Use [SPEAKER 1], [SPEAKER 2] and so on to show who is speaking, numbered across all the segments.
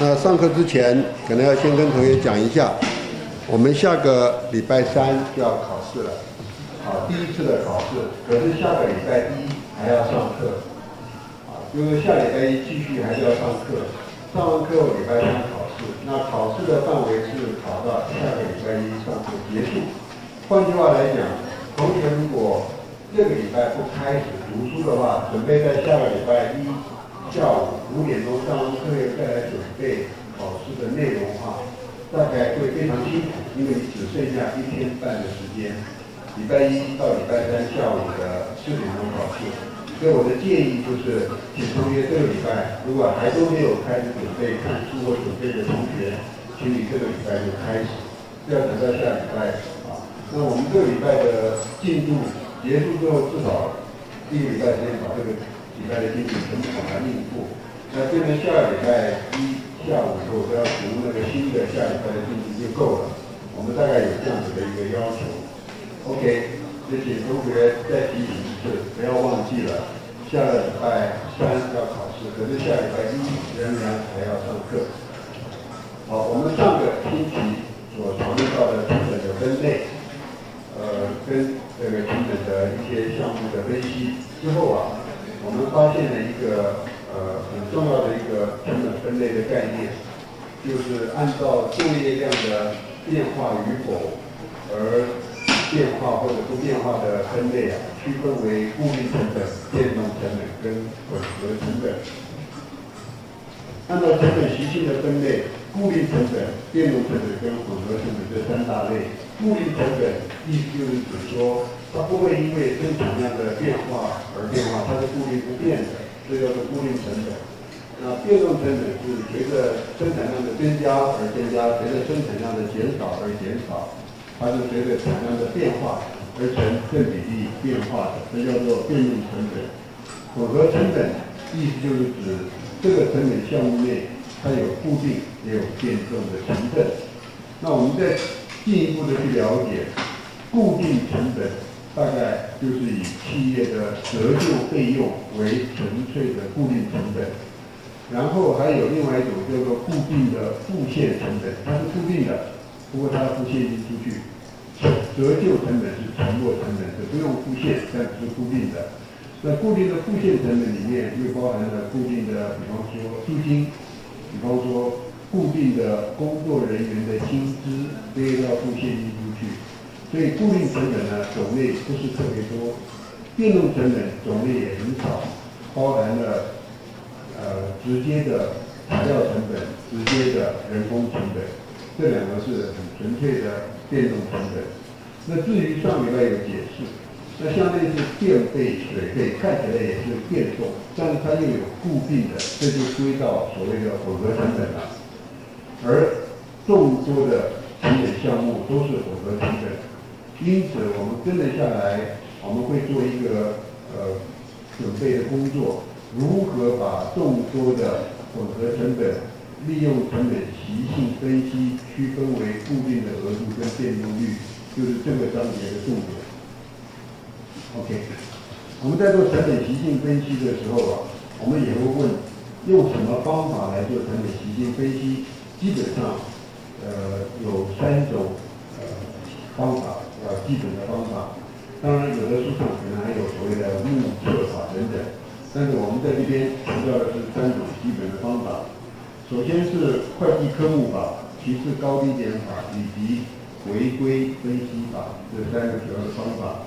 [SPEAKER 1] 那上课之前，可能要先跟同学讲一下，我们下个礼拜三就要考试了，好，第一次的考试。可是下个礼拜一还要上课，啊，就是下礼拜一继续还是要上课，上完课后礼拜三考试。那考试的范围是考到下个礼拜一上课结束。换句话来讲，同学如果这个礼拜不开始读书的话，准备在下个礼拜一。下午五点钟上完课再来准备考试的内容哈，大概会非常辛苦，因为你只剩下一天半的时间。礼拜一到礼拜三下午的四点钟考试，所以我的建议就是，请同学这个礼拜如果还都没有开始准备看书或准备的同学，请你这个礼拜就开始，不要等到下礼拜啊。那我们这个礼拜的进度结束之后，至少一个礼拜时间把这个。礼拜的进度全部把它应付，那这边下礼拜一下午的时候都要读那个新的下礼拜的进度就够了。我们大概有这样子的一个要求。OK，这请同学再提醒一次，不要忘记了，下个礼拜三要考试，可是下礼拜一仍然还要上课。好，我们上个星期所讨论到的基本的分类，呃，跟这个基本的一些项目的分析之后啊。我们发现了一个呃很重要的一个成本分类的概念，就是按照作业量的变化与否而变化或者不变化的分类啊，区分为固定成本、变动成本跟混合成本。按照成本习性的分类，固定成本、变动成本跟混合成本这三大类。固定成本意思就是指说。它不会因为生产量的变化而变化，它是固定不变的，这叫做固定成本。那变动成本是随着生产量的增加而增加，随着生产量的减少而减少，它是随着产量的变化而成正比例变化的，这叫做变动成本。混合成本意思就是指这个成本项目内它有固定也有变动的成分。那我们再进一步的去了解固定成本。大概就是以企业的折旧费用为纯粹的固定成本，然后还有另外一种叫做固定的付现成本，它是固定的，不过它要付现金出去。折旧成本是承诺成本，是不用付现，但是固定的。那固定的付现成本里面又包含了固定的，比方说租金，比方说固定的工作人员的薪资，这些要付现金出。所以固定成本呢种类不是特别多，变动成本种类也很少，包含了呃直接的材料成本、直接的人工成本，这两个是很纯粹的变动成本。那至于上礼拜有解释，那相当于是电费、水费，看起来也是变动，但是它又有固定的，这就归到所谓的混合成本了。而众多的成本项目都是混合成本。因此，我们跟着下来，我们会做一个呃准备的工作，如何把众多的混合成本利用成本习性分析区分为固定的额度跟变动率，就是这个章节的重点。OK，我们在做成本习性分析的时候啊，我们也会问用什么方法来做成本习性分析？基本上，呃，有三种呃方法。基本的方法，当然有的书上可能还有所谓的目测法等等，但是我们在这边强调的是三种基本的方法。首先是会计科目法，其次高低点法以及回归分析法这三个主要的方法。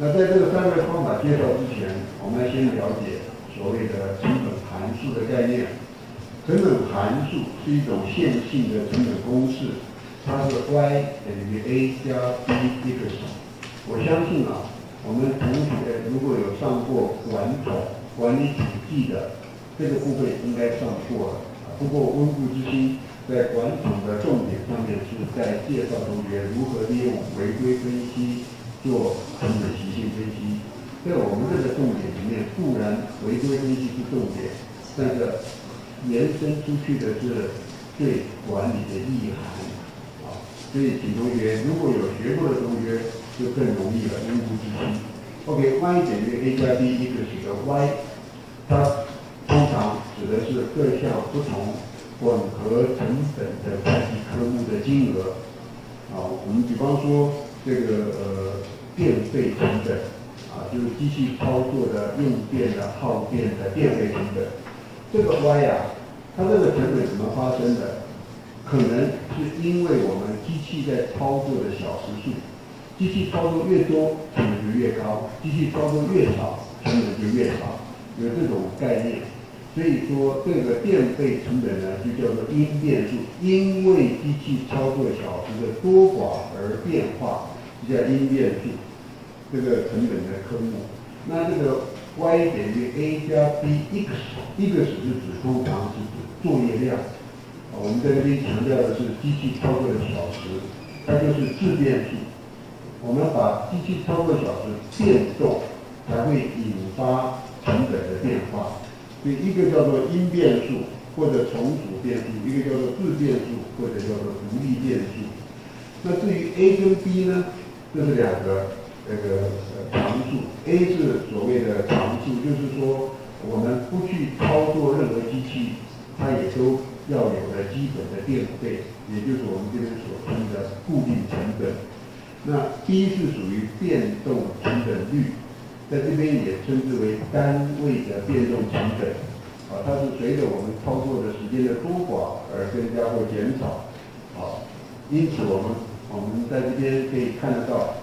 [SPEAKER 1] 那在这个三个方法介绍之前，我们先了解所谓的成本函数的概念。成本函数是一种线性的成本公式。它是 y 等于 a 加 b 一个什我相信啊，我们同学如果有上过管总管理统计的这个部分，应该上过了。不过温故知新，在管总的重点上面是在介绍同学如何利用回归分析做成本习性分析。在我们这个重点里面，固然回归分析是重点，但是延伸出去的是对管理的意涵。所以，请同学如果有学过的同学就更容易了，温故知新。OK，y 等于 a 加 b 一个是个 y，它通常指的是各项不同混合成本的会计科目的金额。啊，我们比方说这个呃电费成本，啊就是机器操作的用电的耗电的电费成本，这个 Y 呀，它这个成本怎么发生的？可能是因为我们机器在操作的小时数，机器操作越多，成本就越高；机器操作越少，成本就越少。有这种概念，所以说这个电费成本呢，就叫做因变数，因为机器操作小时的多寡而变化，就叫因变数。这个成本的科目，那这个 Y 等于 A 加 B，X，X 是指通常是指作业量。我们在这边强调的是机器操作的小时，它就是质变数。我们把机器操作小时变动，才会引发成本的变化。所以一个叫做因变数或者从属变数，一个叫做质变数或者叫做独立变数。那至于 A 跟 B 呢，这是两个那个常数。A 是所谓的常数，就是说我们不去操作任何机器，它也都。要有的基本的电费，也就是我们这边所称的固定成本。那 B 是属于变动成本率，在这边也称之为单位的变动成本。啊，它是随着我们操作的时间的多寡而增加或减少。好，因此我们我们在这边可以看得到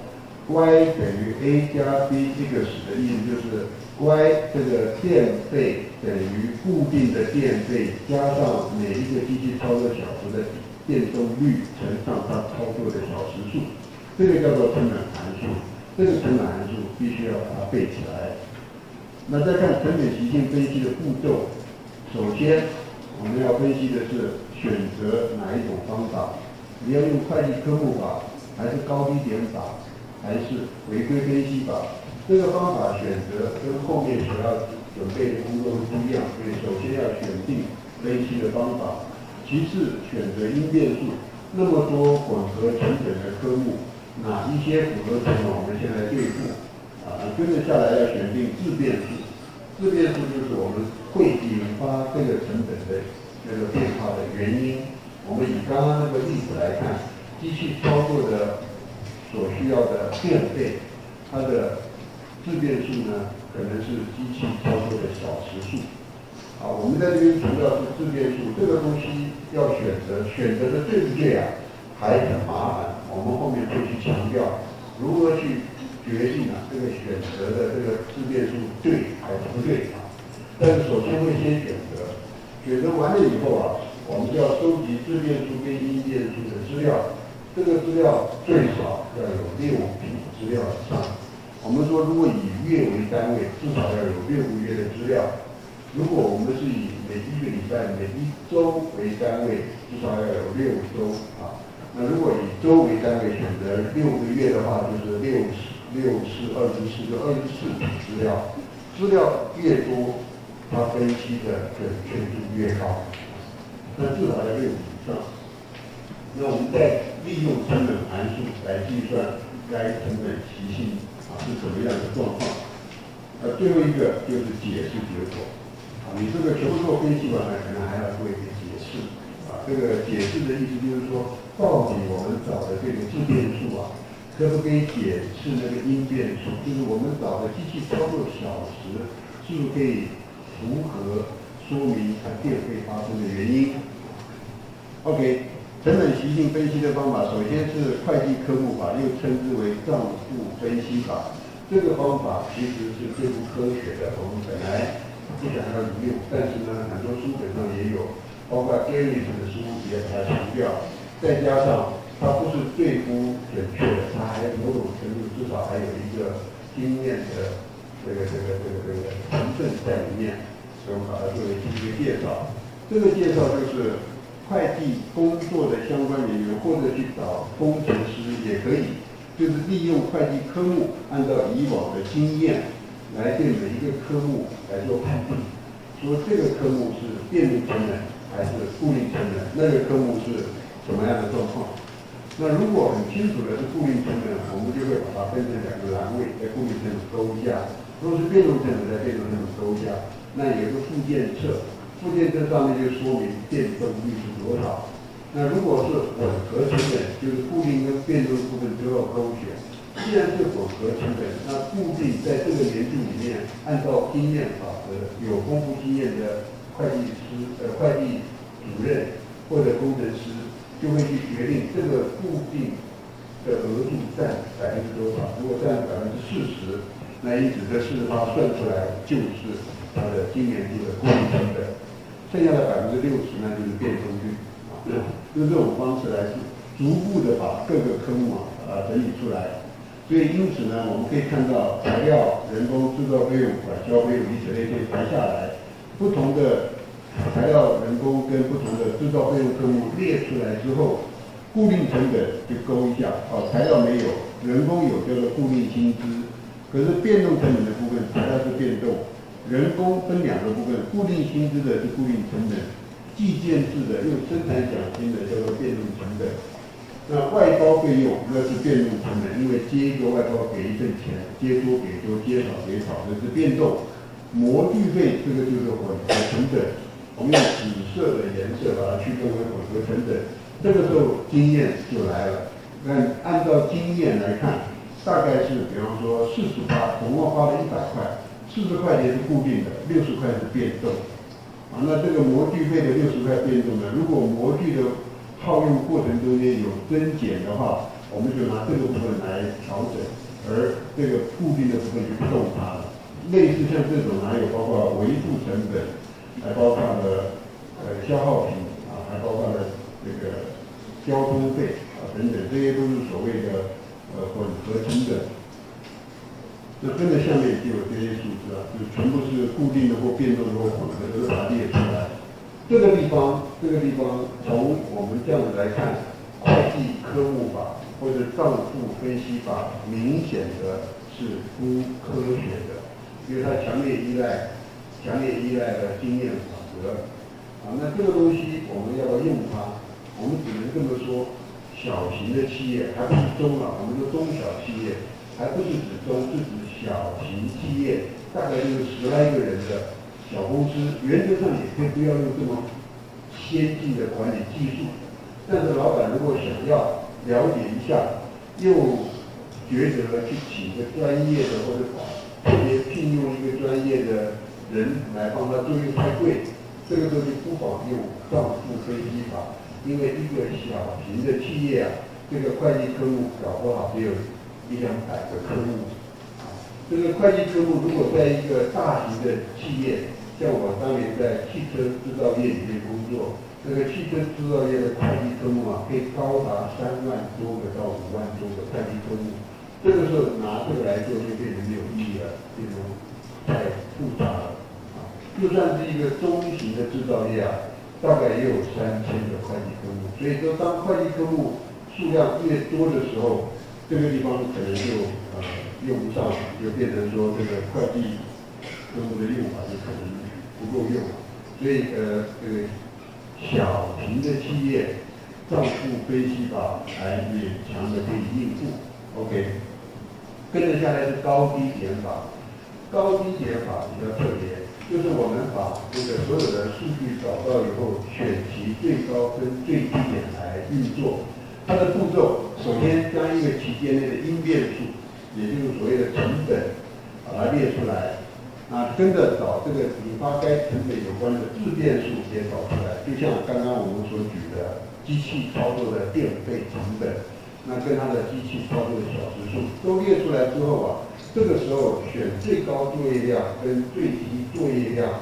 [SPEAKER 1] ，Y 等于 A 加 B 这个使的意思就是。Y 这个电费等于固定的电费加上每一个机器操作小时的变动率乘上它操作的小时数，这个叫做成本函数。这个成本函数必须要把它背起来。那再看成本习性分析的步骤，首先我们要分析的是选择哪一种方法，你要用会计科目法，还是高低点法，还是回归分析法？这个方法选择跟后面所要准备的工作不一样，所以首先要选定分析的方法，其次选择因变数。那么多混合成本的科目，哪一些符合成本，我们先来对付。啊，跟着下来要选定自变数。自变数就是我们会引发这个成本的这个变化的原因。我们以刚刚那个例子来看，机器操作的所需要的电费，它的。自变数呢，可能是机器操作的小时数。好，我们在这边强调是自变数，这个东西要选择，选择的对不对啊？还很麻烦。我们后面会去强调如何去决定啊，这个选择的这个自变数对还是不对啊？但是首先会先选择，选择完了以后啊，我们就要收集自变数跟因变数的资料，这个资料最少要有六笔资料以上。我们说，如果以月为单位，至少要有六个月的资料；如果我们是以每一个礼拜、每一周为单位，至少要有六周啊。那如果以周为单位，选择六个月的话，就是六六四二十四，就二十四资料。资料越多，它分析的准确度越高。那至少要六以上。那我们再利用成本函数来计算该成本习性。是什么样的状况？呃最后一个就是解释结果。啊，你这个全部做分析完了，可能还要做一个解释。啊，这个解释的意思就是说，到底我们找的这个自变数啊，可不可以解释那个因变数？就是我们找的机器操作小时，是不是可以符合说明它电费发生的原因？OK。成本习性分析的方法，首先是会计科目法，又称之为账户分析法。这个方法其实是最不科学的，我们本来不想要引用，但是呢，很多书本上也有，包括 Gary 的书也把它强调。再加上它不是最不准确的，它还某种程度至少还有一个经验的这个这个这个这个成分在里面，所以我们把它作为第一个介绍。这个介绍就是。会计工作的相关人员，或者去找工程师也可以，就是利用会计科目，按照以往的经验来对每一个科目来做判定，说这个科目是变动成本还是固定成本，那个科目是什么样的状况。那如果很清楚的是固定成本，我们就会把它分成两个栏位，在固定成本勾价；如果是变动成本，在变动成本勾价。那有一个附件册。附件这上面就说明变动率是多少。那如果是混合成本，就是固定跟变动部分都要勾选。既然是混合成本，那固定在这个年度里面，按照经验法则，有丰富经验的会计师、呃会计主任或者工程师，就会去决定这个固定的额度占百分之多少。如果占百分之四十，那因此这四十八算出来就是它的今年度的固定成本，剩下的百分之六十呢就是变动率。啊，用这种方式来逐步的把各个科目啊啊整理出来。所以，因此呢，我们可以看到材料、人工、制造费用、管销费用以此类推排下来，不同的材料、人工跟不同的制造费用科目列出来之后，固定成本就勾一下。哦，材料没有，人工有，叫做固定薪资。可是变动成本的部分，材料是变动，人工分两个部分，固定薪资的是固定成本，计件制的用生产奖金的叫做变动成本。那外包费用那是变动成本，因为接一个外包给一份钱，接多给多，接少给少，那是变动。模具费这个就是混合成本，我们用紫色的颜色把它区分为混合成本。这个时候经验就来了。那按照经验来看，大概是比方说四十八，总共花了一百块，四十块钱是固定的，六十块是变动。啊，那这个模具费的六十块变动呢？如果模具的套用过程中间有增减的话，我们就拿这个部分来调整，而这个固定的部分就不动它了。类似像这种，还有包括维护成本，还包括了呃消耗品啊，还包括了这个交通费啊等等，这些都是所谓的呃混合成本。这跟着下面就有这些数字啊，就全部是固定的或变动的或混合，都把它列出来。这个地方，这个地方从我们这样子来看，会计科目法或者账簿分析法，明显的是不科学的，因为它强烈依赖、强烈依赖的经验法则。啊，那这个东西我们要用它？我们只能这么说：小型的企业，还不是中啊，我们说中小企业，还不是指中，是指小型企业，大概就是十来个人的。小公司原则上也可以不要用这么先进的管理技术，但是老板如果想要了解一下，又觉得去请个专业的或者特别聘用一个专业的人来帮他做又太贵，这个时候就不妨用账户分析法，因为一个小型的企业啊，这个会计科目搞不好只有一两百个科目，这个会计科目如果在一个大型的企业。像我当年在汽车制造业里面工作，这个汽车制造业的会计科目啊，可以高达三万多个到五万多个会计科目。这个时候拿这个来做就变成没有意义了，变成太复杂了。啊，就算是一个中型的制造业啊，大概也有三千个会计科目。所以说，当会计科目数量越多的时候，这个地方可能就呃用不上，就变成说这个会计客户的用法就可能。不够用，所以呃，这个小型的企业账户分析法还勉强的可以应付。OK，跟着下来是高低减法，高低减法比较特别，就是我们把这个所有的数据找到以后，选其最高跟最低点来运作。它的步骤，首先将一个期间内的因变数，也就是所谓的成本，把它列出来。啊，跟着找这个引发该成本有关的自变数也找出来，就像刚刚我们所举的机器操作的电费成本，那跟它的机器操作的小时数都列出来之后啊，这个时候选最高作业量跟最低作业量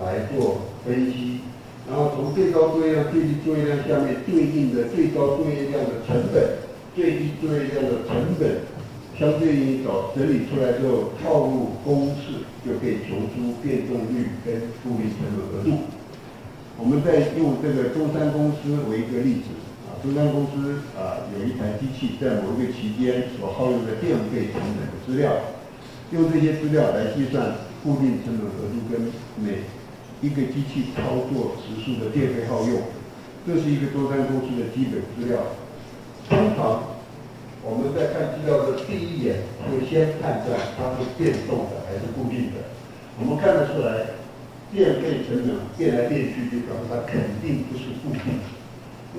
[SPEAKER 1] 来做分析，然后从最高作业量、最低作业量下面对应的最高作业量的成本、最低作业量的成本。相对于找整理出来之后，套入公式就可以求出变动率跟固定成本额度。我们再用这个中山公司为一个例子啊，中山公司啊有一台机器在某一个期间所耗用的电费成本的资料，用这些资料来计算固定成本额度跟每一个机器操作时数的电费耗用，这是一个中山公司的基本资料。通常。我们在看资料的第一眼，就先判断它是变动的还是固定的。我们看得出来，电费成本变来变去，就表示它肯定不是固定的，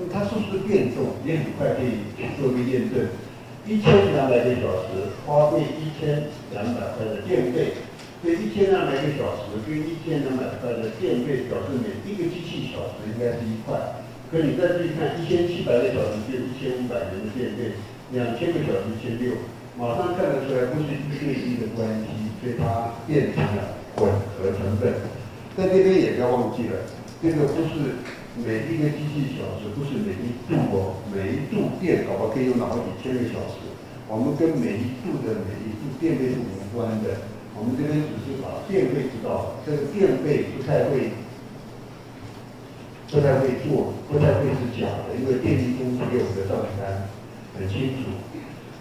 [SPEAKER 1] 因为它是不是变动，也很快可以做一个验证。一千两百个小时花费一千两百块的电费，这一千两百个小时跟一千两百块的电费，表示每一个机器小时应该是一块。可你再注意看，一千七百个小时就一千五百元的电费，两千个小时一千六，马上看得出来不是一对一的关系，所以它变成了混合成本。在这边也不要忘记了，这个不是每一个机器小时，不是每一度哦，每一度电搞不好可以用好几千个小时。我们跟每一度的每一度电费是无关的，我们这边只是把电费知道，这个电费不太会，不太会做，不太会是假的，因为电力公司给我们的账单很清楚。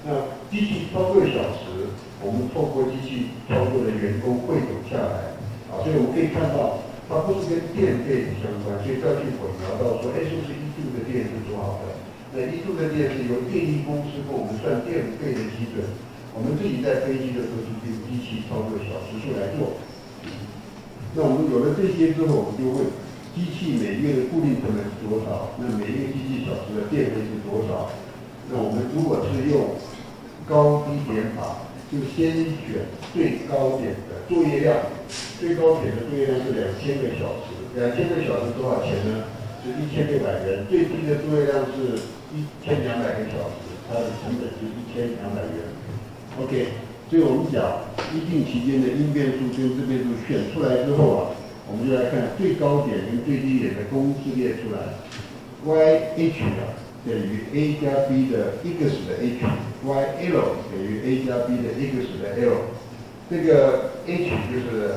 [SPEAKER 1] 那机器操作小时，我们透过机器操作的员工汇总下来。啊，所以我们可以看到，它不是跟电费相关，所以再去混淆到说，哎，是不是一度的电是多少的？那一度的电是由电力公司给我们算电费的基准，我们自己在飞机的时候是用机器操作小时数来做。那我们有了这些之后，我们就问，机器每月的固定成本是多少？那每一个机器小时的电费是多少？那我们如果是用高低点法，就先选最高点的作业量。最高点的作业量是两千个小时，两千个小时多少钱呢？是一千六百元。最低的作业量是一千两百个小时，它的成本是一千两百元。OK，所以我们讲一定期间的因变数跟自变数选出来之后啊，我们就来看最高点跟最低点的公式列出来。y h 啊等于 a 加 b 的 x 的 h，y l 等于 a 加 b 的 x 的 l，这个 h 就是。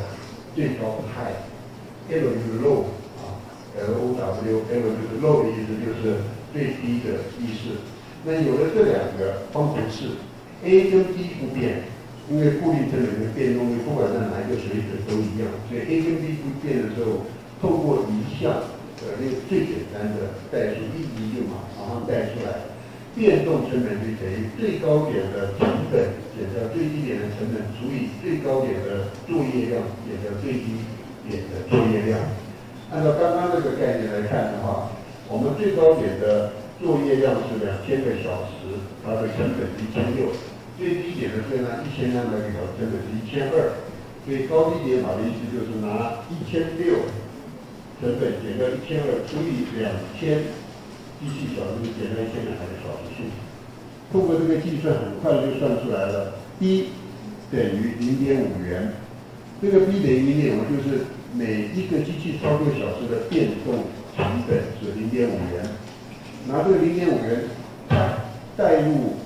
[SPEAKER 1] 最高派，L 就是 low 啊，L O W，L 就是 low 的意思，就是最低的意思。那有了这两个方程式，A 跟 B 不变，因为固定成本的变动率不管在哪一个水准都一样，所以 A 跟 B 不变的时候，透过一项呃那个最简单的代数一移就马上代出来。变动成本率等于最高点的成本减掉最低点的成本除以最高点的作业量减掉最低点的作业量。按照刚刚这个概念来看的话，我们最高点的作业量是两千个小时，它的成本是一千六；最低点的作业量一千两百个小时，成本是一千二。所以高低点法的意思就是拿一千六成本减掉一千二除以两千。机器小时减掉一千两百个小时数，通过这个计算，很快就算出来了。B 等于零点五元，这个 B 等于零点五，就是每一个机器操作小时的变动成本是零点五元。拿这个零点五元代入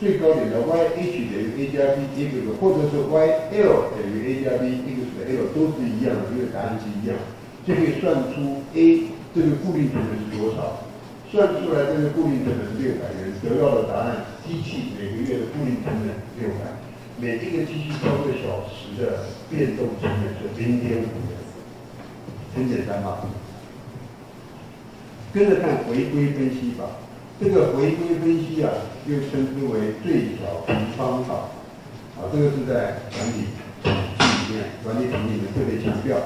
[SPEAKER 1] 最高点的 y h 等于 a 加 b x，或者是 y l 等于 a 加 b x 的 l 都是一样的，因为答案是一样，就可以算出 A 这个固定成本是多少。算出来这个固定成本是六百元，得到的答案，机器每个月的固定成本六百，每一个机器操作小时的变动成本是零点五元，很简单吧？跟着看回归分析法，这个回归分析啊，又称之为最小平方法，啊，这个是在管理里面，管理体系里面特别强调。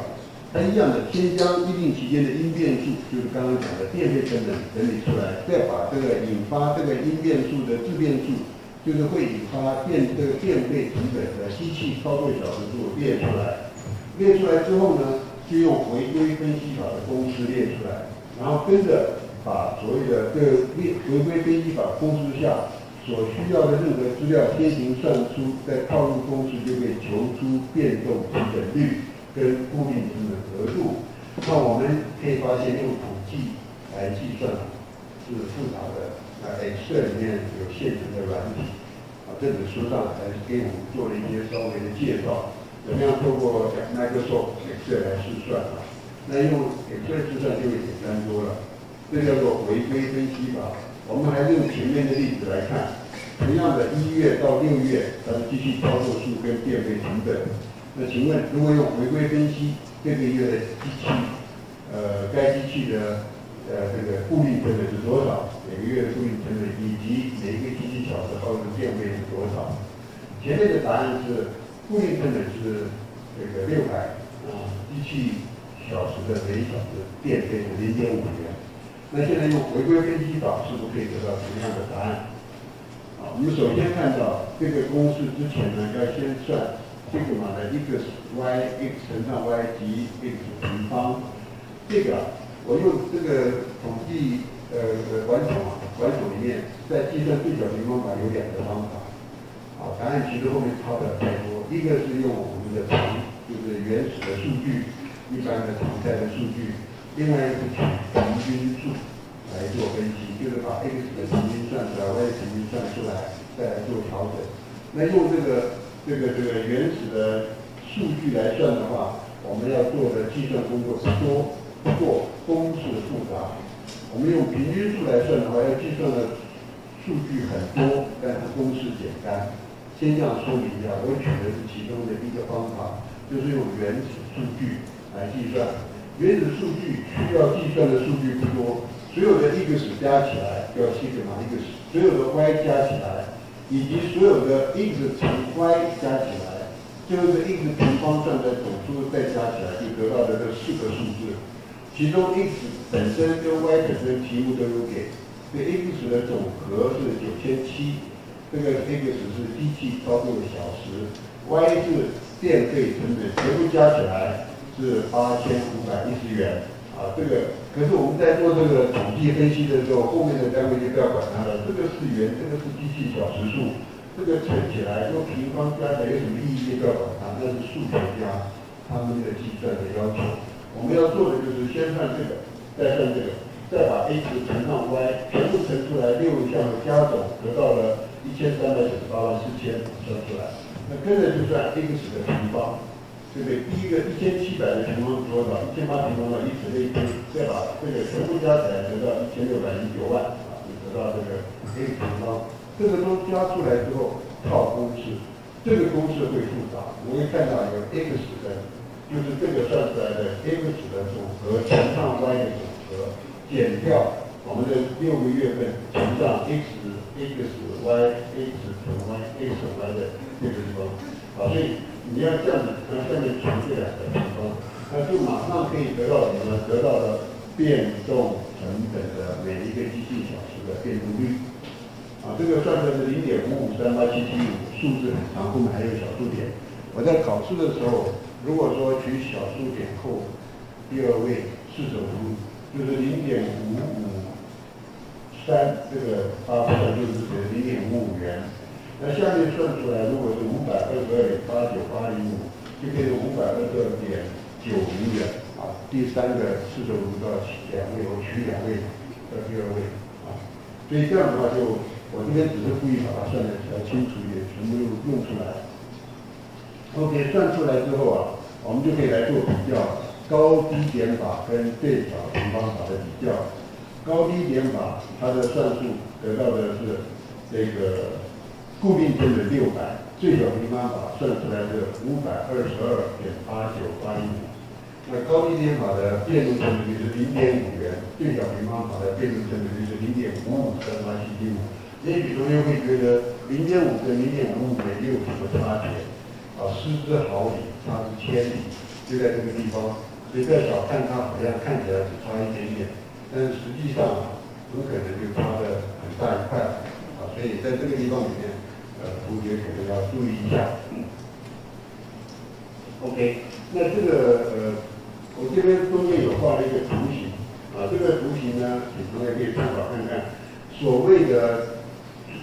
[SPEAKER 1] 它一样的，先将一定期间的因变数，就是刚刚讲的电费成本整理出来，再把这个引发这个因变数的自变数，就是会引发电这个电费成本的机器操作小时数列出来。列出来之后呢，就用回归分析法的公式列出来，然后跟着把所谓的这个列回归分析法公式下所需要的任何资料先行算出，再套入公式就可以求出变动成本率。跟固定成本额度，那我们可以发现用统计来计算是复杂的。那 Excel 里面有现成的软体，啊，这本书上还是给我们做了一些稍微的介绍，怎么样透过 Microsoft Excel 来试算啊？那用 Excel 计算就会简单多了。这叫做回归分析法。我们还是用前面的例子来看，同样的一月到六月，它的机器操作数跟电费成本。那请问，如果用回归分析这个月的机器，呃，该机器的呃这个固定成本是多少？每个月的固定成本以及每一个机器小时耗用电费是多少？前面的答案是固定成本是这个六百啊，机器小时的每小时电费是零点五元。那现在用回归分析法，是不是可以得到同样的答案？好，我们首先看到这个公式之前呢，要先算这个嘛的 x y x 乘上 y 及 x 平方。这个我用这个统计呃管统啊，管统里面在计算最小平方法有两个方法。好，答案其实后面抄的太多，一个是用我们的常，就是原始的数据，一般的常态的数据。另外一个是取平均数来做分析，就是把 x 的平均算出来，y 的平均算出来，再来做调整。那用这个这个这个原始的数据来算的话，我们要做的计算工作多，不过公式复杂。我们用平均数来算的话，要计算的数据很多，但是公式简单。先这样说明一下，我举的是其中的一个方法，就是用原始数据来计算。原始数据需要计算的数据不多，所有的 x 加起来叫西格玛 x，所有的 y 加起来，以及所有的 x 乘 y 加起来，最后的 x 平方算在总数再加起来，就得到的这四个数字。其中 x 本身跟 y 本身题目都有给，这 x 的总和是九千七，这个 x 是机器操作的小时，y 是电费成本，全部加起来。是八千五百一十元啊，这个可是我们在做这个统计分析的时候，后面的单位就不要管它了。这个是元，这个是机器小时数，这个乘起来用平方加起来有什么意义？不要管它，那是数学家他们的计算的要求。我们要做的就是先算这个，再算这个，再把 a 值乘上 y 全部乘出来，六项的加总得到了一千三百九十八万四千，算出来。那跟着就算 x 的平方。对不对？第一个一千七百的平方是多少？一千八平方的以此类推，再把这个全部加起来得到一千六百零九万啊，得到这个 a 平方。这个都加出来之后套公式，这个公式会复杂。我们看到有 x 的，就是这个算出来的 x 的总和乘上 y 的总和，减掉我们的六个月份乘上 x x y x 乘 y x y 的这个地方，啊，所以。你要这样子，从下面乘这两个平方，那就马上可以得到什么？得到的变动成本的每一个机器小时的变动率。啊，这个算出来是零点五五三八七七五，数字很长，后面还有小数点。我在考试的时候，如果说取小数点后第二位四舍五入，就是零点五五三，这个发出来就是零点五五元。那下面算出来，如果是五百二十二点八九八零五，就变成五百二十二点九零元啊。第三个四舍五入到两位，我取两位到第二位啊。所以这样的话，就我这边只是故意把它算的比较清楚一点，全部用用出来。OK，算出来之后啊，我们就可以来做比较，高低点法跟最小平方法的比较。高低点法它的算数得到的是这个。固定成本六百，最小平方法算出来是五百二十二点八九八一五。那高低点法的变动成本率是零点五元，最小平方法的变动成本率是零点五五三八七七五。也许同学会觉得零点五跟零点五五没有什么差别，啊，失之毫厘，差之千里，就在这个地方。所以不要小看它，好像看起来只差一点点，但是实际上很可能就差的很大一块。啊，所以在这个地方里面。呃，同学可能要注意一下。OK，那这个呃，我这边中间有画了一个图形，啊，这个图形呢，请同学可以参考看看。所谓的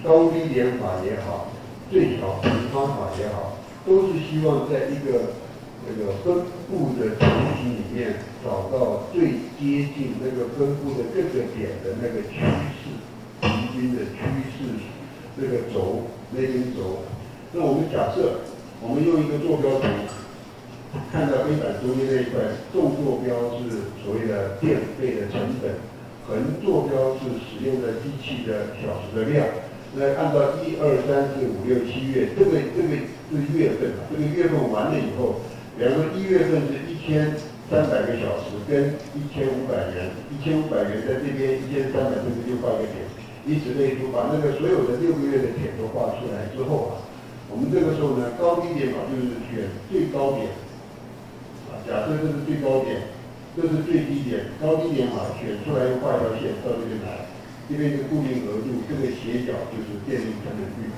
[SPEAKER 1] 高低点法也好，最小平方法也好，都是希望在一个那个分布的图形里面，找到最接近那个分布的各个点的那个趋势，平均的趋势，这个轴。那根轴，那我们假设，我们用一个坐标图，看到黑板中间那一块纵坐标是所谓的电费的成本，横坐标是使用的机器的小时的量。那按照一二三四五六七月，这个这个是月份，这个月份完了以后，比方说一月份是一千三百个小时跟一千五百元，一千五百元在这边，一千三百这边就画个点。以此类推，把那个所有的六个月的点都画出来之后啊，我们这个时候呢，高低点法就是选最高点啊。假设这是最高点，这是最低点，高低点法选出来画一条线到这边来，这边是固定额度，这个斜角就是电力成本率。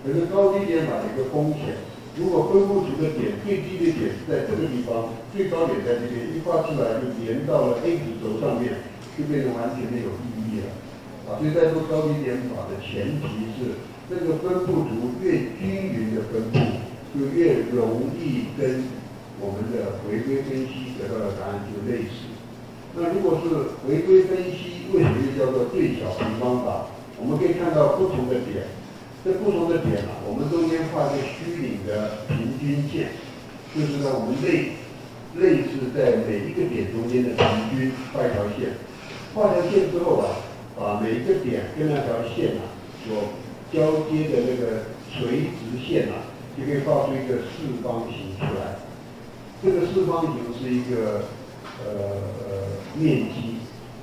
[SPEAKER 1] 可是高低点法的一个风险，如果分布图的点最低的点是在这个地方，最高点在这边，一画出来就连到了 A 指轴上面，就变成完全没有意义了。所以在做高低点法的前提是，这个分布图越均匀的分布，就越容易跟。我们的回归分析得到的答案就类似。那如果是回归分析，为什么又叫做最小平方法？我们可以看到不同的点，这不同的点啊，我们中间画一个虚拟的平均线，就是呢我们类类似在每一个点中间的平均画一条线，画条线之后啊，把每一个点跟那条线啊所交接的那个垂直线啊，就可以画出一个四方形出来。这个四方形是一个呃呃面积，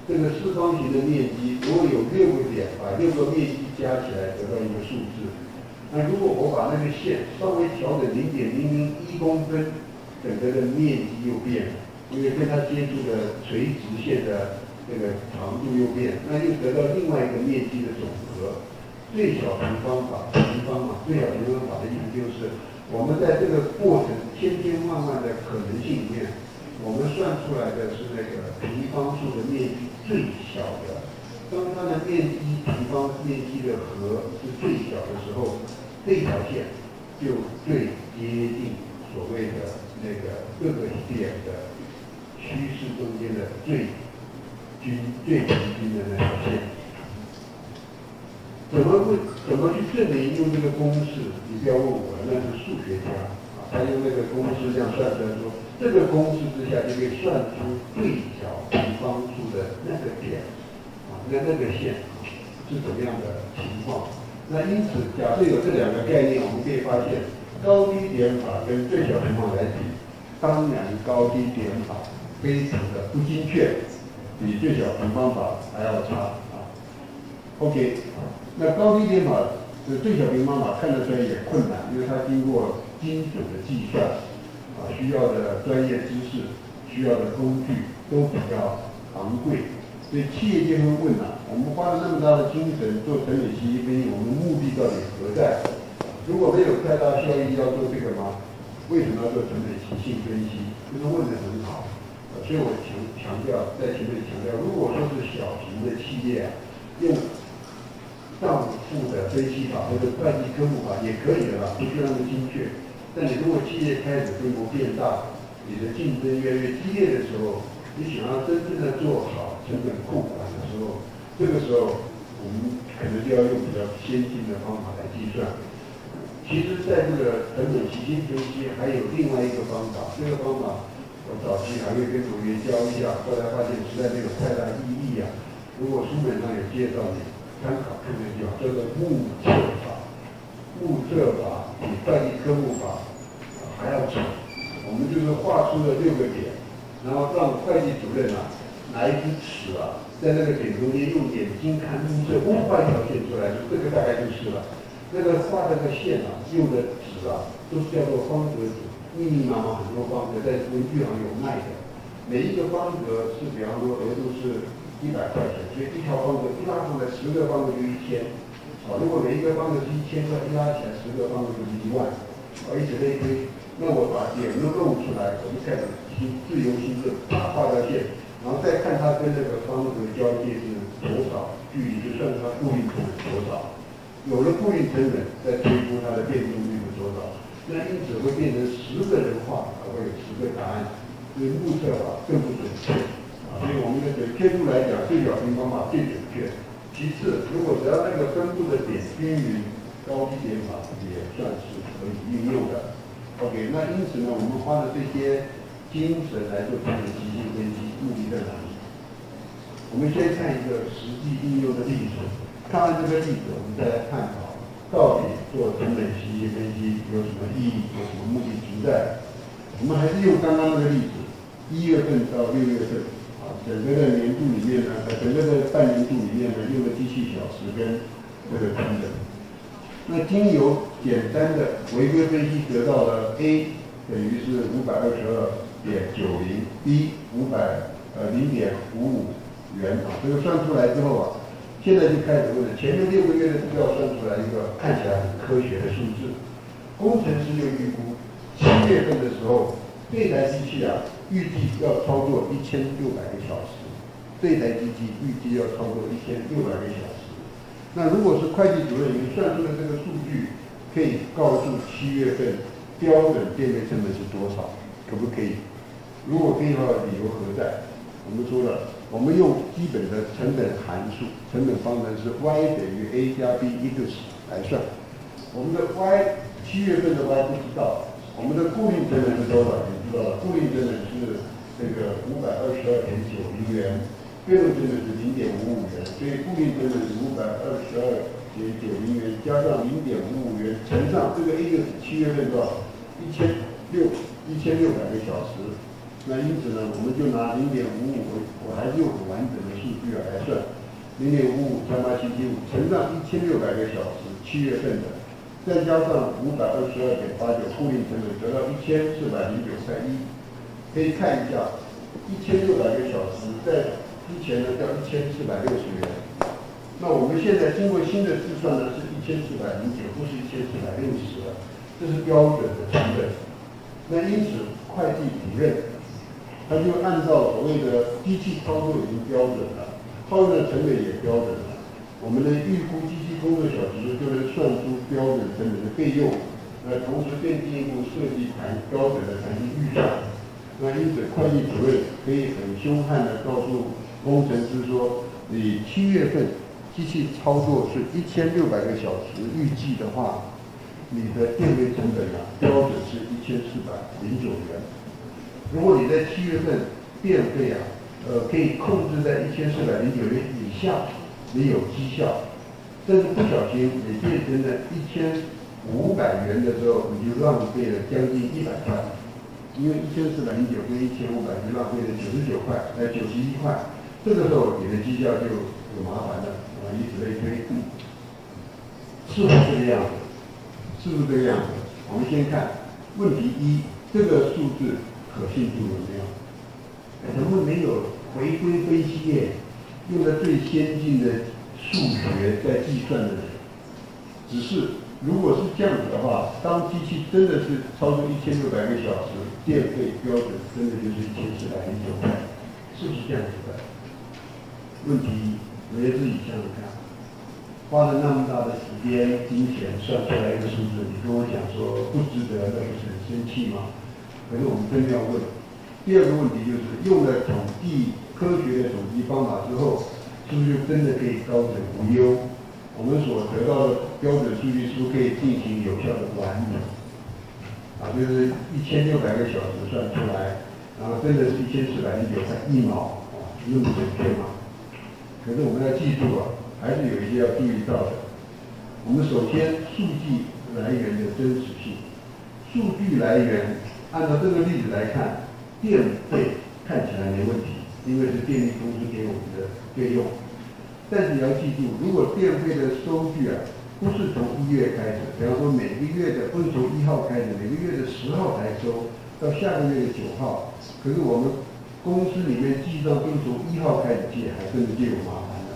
[SPEAKER 1] 这个四方形的面积如果有六个点，把六个面积加起来得到一个数字。那如果我把那个线稍微调整零点零零一公分，整个的面积又变了，因为跟它接触的垂直线的这个长度又变，那又得到另外一个面积的总和。最小平方法，平方嘛，最小平方法的意思就是。我们在这个过程千千万万的可能性里面，我们算出来的是那个平方数的面积最小的。当它的面积平方面积的和是最小的时候，这条线就最接近所谓的那个各个点的趋势中间的最均最平均的那条线。怎么会怎么去证明用这个公式？你不要问我，那是数学家啊，他用那个公式这样算出来，说这个公式之下就可以算出最小平方数的那个点啊，那那个线是怎么样的情况？那因此，假设有这两个概念，我们可以发现高低点法跟最小平方来比，当然高低点法非常的不精确，比最小平方法还要差啊。OK。那高低点法的最小平方法看得出来也困难，因为它经过精准的计算，啊，需要的专业知识、需要的工具都比较昂贵，所以企业界会问啊，我们花了那么大的精神做成本信息分析，我们目的到底何在？如果没有太大效益，要做这个吗？为什么要做成本习性分析？这个问的很好，所以我强强调在前面强调，如果说是小型的企业啊，用账户的分析法或者会计科目法也可以的啦，不需要那么精确。但你如果企业开始规模变大，你的竞争越来越激烈的时候，你想要真正的做好成本控管的时候，这个时候我们可能就要用比较先进的方法来计算。其实，在这个成本习性分析还有另外一个方法，这个方法我早期还会跟同学教一下，后来发现实在没有太大意义啊。如果书本上有介绍你。参考看看就好，叫做目测法。目测法比会计科目法还要长。我们就是画出了六个点，然后让会计主任啊拿一支尺啊，在那个点中间用眼睛看目测，画一条线出来，这个大概就是了。那个画那个线啊，用的纸啊，都是叫做方格纸，密密麻麻很多方格，在文具行有卖的。每一个方格是，比方说额度是。一百块钱，所以一条方格一拉出来，十个方格就一千。好，如果每一个方格是一千块，一拉起来十个方格就是一万。好，以此类推，那我把点都露出来，我们开始心自由心证，啪画条线，然后再看它跟那个方格交界是多少距离，就算它固定成本多少。有了固定成本，再推估它的变动率是多少。那因此会变成十个人画，才会有十个答案。所以目测法更不准确。所以我们的准确度来讲，最小平方法最准确。其次，如果只要那个分布的点均匀，高低点法也算是可以运用的。OK，那因此呢，我们花的这些精神来做成本习性分析，目的在哪里？我们先看一个实际应用的例子。看完这个例子，我们再来探讨到底做成本习性分析有什么意义，有什么目的存在。我们还是用刚刚那个例子，一月份到六月份。啊整个的年度里面呢，呃，整个的半年度里面呢，用的机器小时跟这个成本。那经由简单的违规分析得到了 A 等于是五百二十二点九零，B 五百呃零点五五元啊，这个算出来之后啊，现在就开始问了，前面六个月的资料算出来一个看起来很科学的数字，工程师就预估七月份的时候，这台机器啊预计要操作一千六百个小时，这台机器预计要操作一千六百个小时。那如果是会计主任已经算出了这个数据，可以告诉七月份标准电费成本是多少，可不可以？如果可以的话，理由何在？我们说了，我们用基本的成本函数，成本方程是 y 等于 a 加 b 一个十来算。我们的 y 七月份的 y 不知道，我们的固定成本是多少？你知道了，固定成本是这个五百二十二点九零元。费用成本是零点五五元，所以固定成本是五百二十二点九零元，加上零点五五元乘上这个 a 就是七月份多少？一千六一千六百个小时。那因此呢，我们就拿零点五五，我还是用很完整的数据来算，零点五五加八七七五乘上一千六百个小时，七月份的，再加上五百二十二点八九固定成本，得到一千四百零九块一。可以看一下，一千六百个小时在。之前呢叫一千四百六十元，那我们现在经过新的计算呢是一千四百零九，不是一千四百六十了，这是标准的成本。那因此会计主任他就按照所谓的机器操作已经标准了，操作的成本也标准了，我们的预估机器工作小时就能算出标准成本的费用，那同时更进一步设计谈标准的弹性预算。那因此会计主任可以很凶悍的告诉。工程师说：“你七月份机器操作是一千六百个小时，预计的话，你的电费成本啊，标准是一千四百零九元。如果你在七月份电费啊，呃，可以控制在一千四百零九元以下，你有绩效。但是不小心你变成了一千五百元的时候，你就浪费了将近一百块，因为一千四百零九跟一千五百就浪费了九十九块，呃，九十一块。”这个时候你的绩效就有麻烦了，啊，以此类推，是不是这个样子？是不是这个样子？我们先看问题一，这个数字可信度有没有？怎么没有回归分析业用的最先进的数学在计算的？只是如果是这样子的话，当机器真的是超出一千六百个小时，电费标准真的就是一千四百零九块，是不是这样子的？问题，我也自己想想看，花了那么大的时间、金钱算出来一个数字，你跟我讲说不值得，那不是很生气吗？可是我们真的要问。第二个问题就是，用了统计科学的统计方法之后，是不是真的可以高枕无忧？我们所得到的标准数据是不是可以进行有效的管理？啊，就是一千六百个小时算出来，然后真的是一千四百零九块一毛，啊，用准确吗？可是我们要记住啊，还是有一些要注意到的。我们首先数据来源的真实性，数据来源按照这个例子来看，电费看起来没问题，因为是电力公司给我们的费用。但是你要记住，如果电费的收据啊，不是从一月开始，比方说每个月的不是从一号开始，每个月的十号才收，到下个月的九号，可是我们。公司里面记账都从一号开始记，还真的就有麻烦了。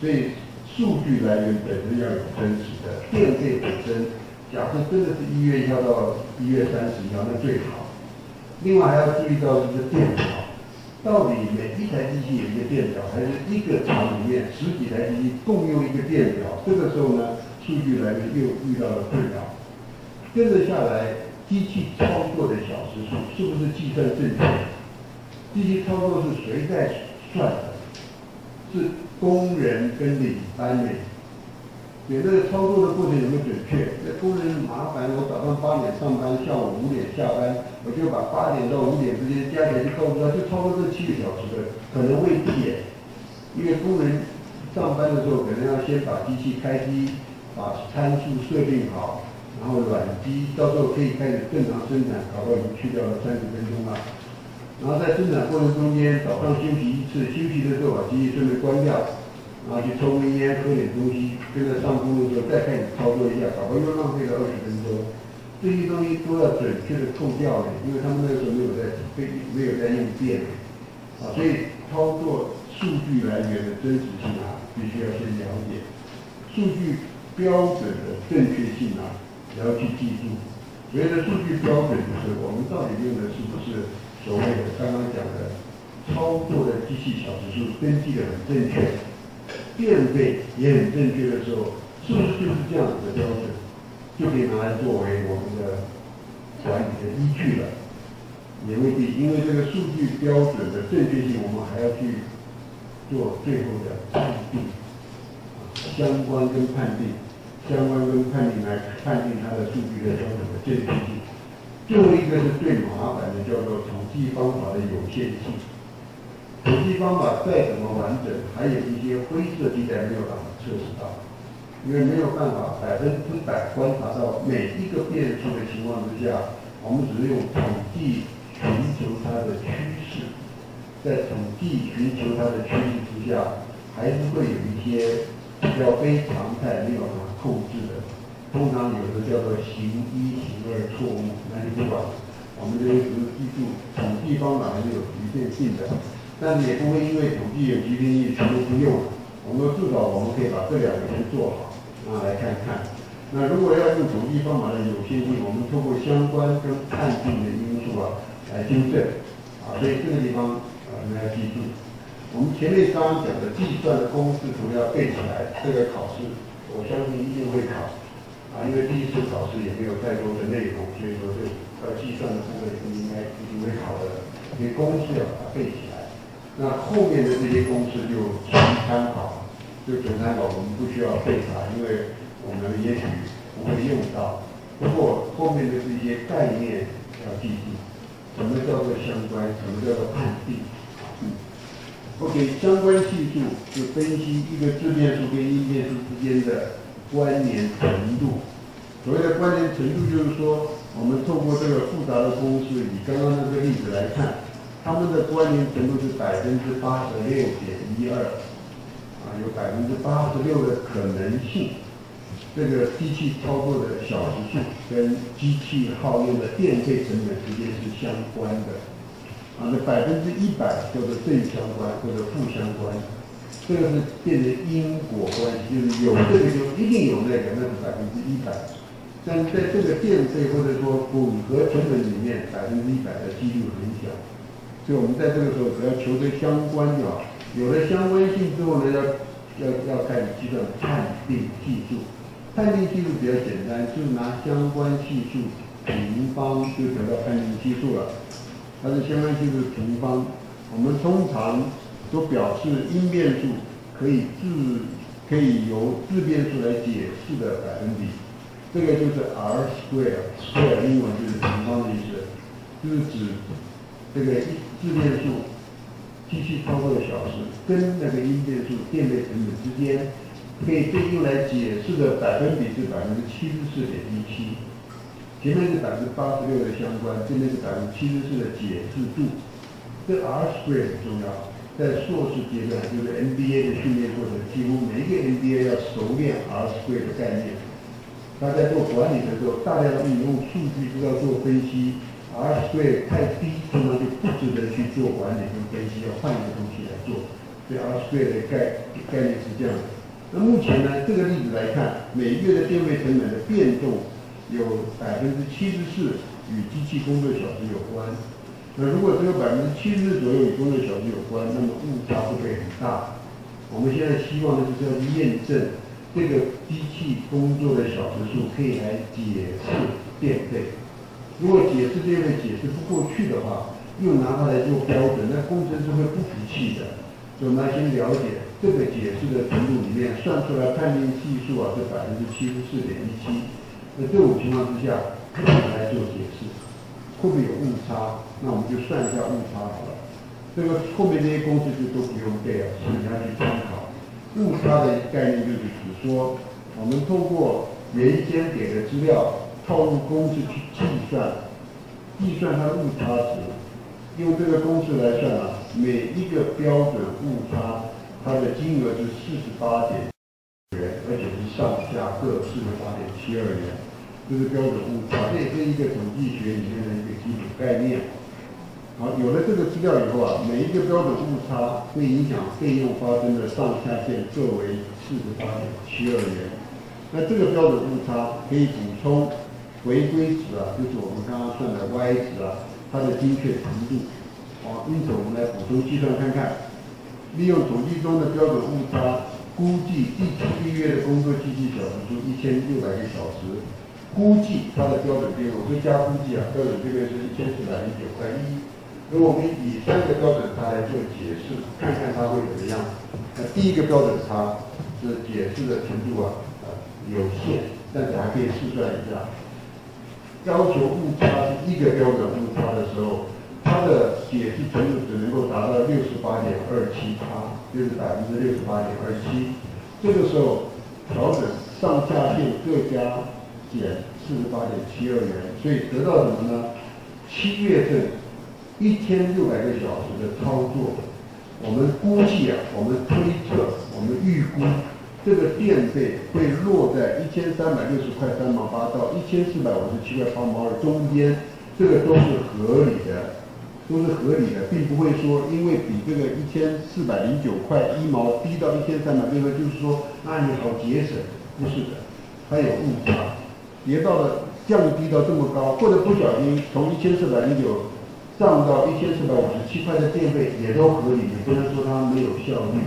[SPEAKER 1] 所以数据来源本身要有真实的，电费本身，假设真的是一月一号到一月三十一号，那最好。另外还要注意到一个电表，到底每一台机器有一个电表，还是一个厂里面十几台机器共用一个电表？这个时候呢，数据来源又遇到了困扰。跟着下来，机器操作的小时数是不是计算正确？机器操作是谁在算的？是工人跟领班的。对，这个操作的过程有没有准确？那工人麻烦，我早上八点上班，下午五点下班，我就把八点到五点之间加起来就告诉他，就超过这七个小时的，可能未必耶。因为工人上班的时候，可能要先把机器开机，把参数设定好，然后软机到时候可以开始正常生产，搞到已经去掉了三十分钟了。然后在生产过程中间，早上休息一次，休息的时候把机器顺便关掉，然后去抽根烟，喝点东西，跟着上工的时候再开始操作一下，搞不好又浪费了二十分钟。这些东西都要准确的扣掉的，因为他们那个时候没有在没没有在用电。啊，所以操作数据来源的真实性啊，必须要先了解数据标准的正确性啊，也要去记住。所谓的数据标准，就是我们到底用的是不是所谓的刚刚讲的操作的机器小时数登记的很正确，电费也很正确的时候，是不是就是这样子的标准，就可以拿来作为我们的管理的依据了？也未必，因为这个数据标准的正确性，我们还要去做最后的判定，相关跟判定，相关跟判定来判定它的数据的标准的正确性。最后一个是最麻烦的，叫做统计方法的有限性。统计方法再怎么完整，还有一些灰色地带没有办法测试到，因为没有办法百分之百观察到每一个变数的情况之下，我们只是用统计。寻求它的趋势，在统计寻求它的趋势之下，还是会有一些比较非常态没有办法控制的。通常有的叫做行一行二错误，那就不管。我们这边只是记住统计方法还是有局限性的，但是也不会因为统计有局限性全部不用。我们至少我们可以把这两个先做好，啊来看看。那如果要用统计方法的有限性，我们通过相关跟判定的因素啊。来纠正，啊，所以这个地方啊，你们要记住。我们前面刚刚讲的计算的公式图要背起来，这个考试我相信一定会考，啊，因为第一次考试也没有太多的内容，所以说这呃计算的部分应该一定会考的。因为公式要把它背起来，那后面的这些公式就纯参考，就纯参考，我们不需要背它，因为我们也许不会用到。不过后面的这些概念要记住。什么叫做相关？什么叫做判定？嗯，OK，相关系数就分析一个自变数跟因变数之间的关联程度。所谓的关联程度，就是说，我们透过这个复杂的公式，以刚刚那个例子来看，他们的关联程度是百分之八十六点一二，啊，有百分之八十六的可能性。这个机器操作的小时数跟机器耗用的电费成本之间是相关的，啊，那百分之一百叫做正相关或者负相关，这个是变成因果关系，就是有这个就一定有那个，那是百分之一百。但在这个电费或者说混合成本里面，百分之一百的几率很小。所以我们在这个时候只要求得相关就好，有了相关性之后呢，要要要开始计算判定系数。判定系数比较简单，就拿相关系数平方就得到判定系数了。它是相关系数平方，我们通常都表示因变数可以自可以由自变数来解释的百分比。这个就是 R square，square 英文就是平方的意思，就是指这个一自变数机器操作的小时跟那个因变数电费成本之间。可以对应来解释的百分比是百分之七十四点一七，前面是百分之八十六的相关，这边是百分之七十四的解释度。这 R square 很重要，在硕士阶段就是 MBA 的训练过程，几乎每一个 MBA 要熟练 R square 的概念。他在做管理的时候，大量的运用数据都要做分析 RSV 太低，通常就不值得去做管理跟分析，要换一个东西来做。所以 R square 的概概念是这样的。那目前呢，这个例子来看，每月的电费成本的变动有百分之七十四与机器工作小时有关。那如果只有百分之七十左右与工作小时有关，那么误差会不会很大？我们现在希望的就是要去验证这个机器工作的小时数可以来解释电费。如果解释电费解释不过去的话，又拿它来做标准，那工程师会不服气的。我们先了解这个解释的程度里面算出来判定系数啊是百分之七十四点一七。那这种情况之下，怎么来做解释？会不会有误差？那我们就算一下误差好了。这个后面这些公式就都不用背了，请大家去参考。误差的概念就是指说，我们通过原先给的资料套入公式去计算，计算它的误差值。用这个公式来算啊，每一个标准误差，它的金额是四十八点元，而且是上下各四十八点七二元，这是标准误差。这也是一个统计学里面的一个基础概念。好，有了这个资料以后啊，每一个标准误差会影响费用发生的上下限各为四十八点七二元。那这个标准误差可以补充回归值啊，就是我们刚刚算的 Y 值啊，它的精确程度。好，因此我们来补充计算看看，利用统计中的标准误差，估计第七个月的工作机器小时数一千六百个小时，估计它的标准费用，会加估计啊，标准费用是一千四百零九块一。如果我们以三个标准差来做解释，看看它会怎么样？那第一个标准差是解释的程度啊，呃有限，但是还可以试算一下。要求误差是一个标准误差的时候，它的解释程度只能够达到六十八点二七差，就是百分之六十八点二七。这个时候调整上下限各加减四十八点七二元，所以得到什么呢？七月份。一千六百个小时的操作，我们估计啊，我们推测，我们预估，这个电费会落在一千三百六十块三毛八到一千四百五十七块八毛二中间，这个都是合理的，都是合理的，并不会说因为比这个一千四百零九块一毛低到一千三百六十，就是说那你好节省，不是的，它有误差，跌到了降低到这么高，或者不小心从一千四百零九。涨到一千四百五十七块的电费也都合理，你不能说它没有效率，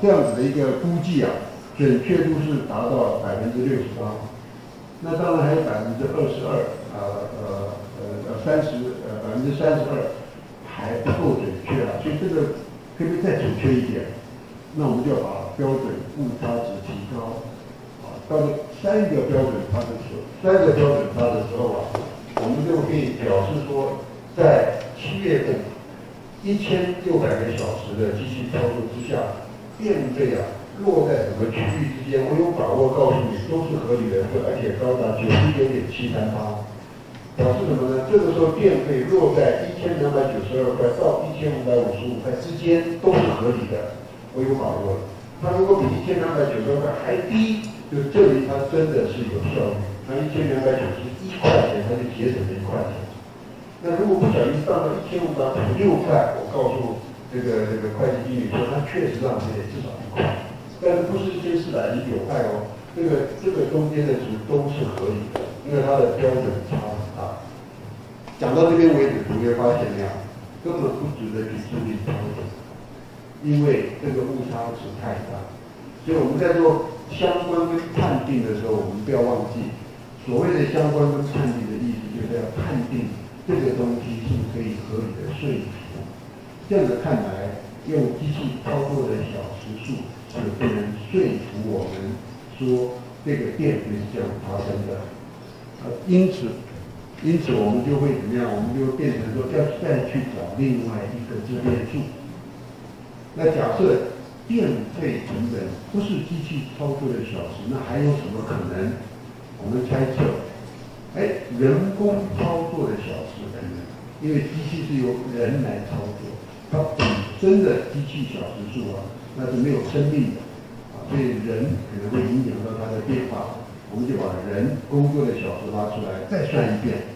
[SPEAKER 1] 这样子的一个估计啊，准确度是达到百分之六十八。那当然还有百分之二十二，呃呃呃三十呃百分之三十二还不够准确啊，所以这个可不可以再准确一点？那我们就要把标准误差值提高，啊，到了三个标准差的时候，三个标准差的时候啊，我们就可以表示说。在七月份一千六百个小时的机器操作之下，电费啊落在整个区域之间，我有把握告诉你都是合理的，而且高达九十九点七三八，表示什么呢？这个时候电费落在一千两百九十二块到一千五百五十五块之间都是合理的，我有把握。它如果比一千两百九十二块还低，就证明它真的是有效率。它一千两百九十一块钱，它就节省了一块钱。那如果不小心上到一千五百五十六块，我告诉这个这个会计经理说，他确实浪费了至少一块，但是不是一千四百零九块哦，这个这个中间的值都是合理的，因为它的标准差很大。讲到这边为止，同学发现没有？根本不值得去注意标准，因为这个误差值太大。所以我们在做相关跟判定的时候，我们不要忘记，所谓的相关跟判定的意思，就是要判定。这个东西是可以合理的说服，这样子看来，用机器操作的小时数是不能说服我们说这个电费是这样发生的。呃，因此，因此我们就会怎么样？我们就变成说要再去找另外一个自变数。那假设电费成本不是机器操作的小时，那还有什么可能？我们猜测。哎，人工操作的小时可能，因为机器是由人来操作，它本身的机器小时数啊，那是没有生命的，啊，所以人可能会影响到它的变化。我们就把人工作的小时拉出来，再算一遍。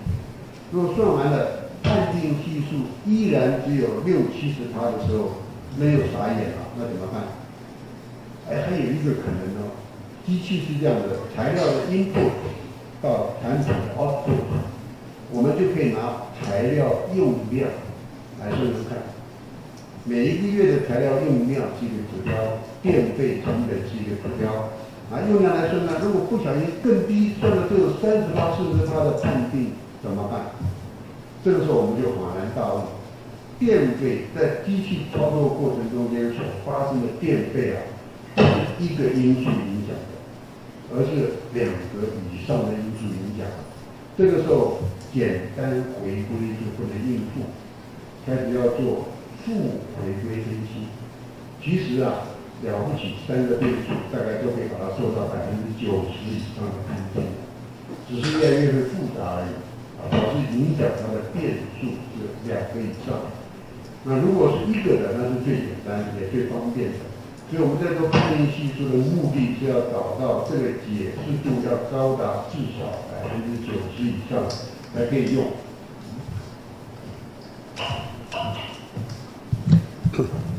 [SPEAKER 1] 如果算完了，判定系数依然只有六七十趴的时候，没有傻眼了，那怎么办？哎，还有一个可能哦，机器是这样的，材料的 input。到产品的 output，我们就可以拿材料用量来算算看。每一个月的材料用量是一个指标，电费成本是一个指标。啊用量来算呢，如果不小心更低，算了只有三十八、四十八的判定怎么办？这个时候我们就恍然大悟，电费在机器操作过程中间所发生的电费啊，是一个因素影响的。而是两个以上的因素影响，这个时候简单回归就不能应付，开始要做不回归分析。其实啊，了不起三个变数，大概都可以把它做到百分之九十以上的判定，只是越来越复杂而已，啊，导致影响它的变数是两个以上。那如果是一个的，那是最简单也最方便的。所以我们在做判定系数的目的是要找到这个解释度要高达至少百分之九十以上才可以用。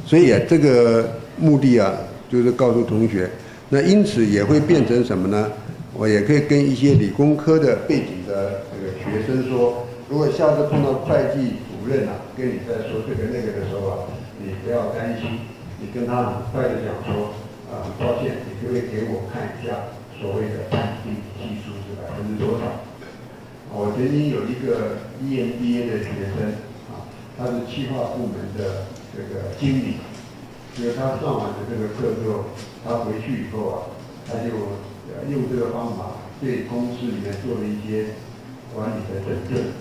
[SPEAKER 1] 所以啊，这个目的啊，就是告诉同学，那因此也会变成什么呢？我也可以跟一些理工科的背景的这个学生说，如果下次碰到会计主任啊，跟你在说这个那个的时候啊，你不要担心，你跟他很快的讲说，啊，很抱歉，你可不可以给我看一下所谓的按定系数是百分之多少？我曾经有一个 EMBA 的学生啊，他是企划部门的这个经理，就是他上完的这个课之后，他回去以后啊，他就。用这个方法对公司里面做了一些管理的整顿，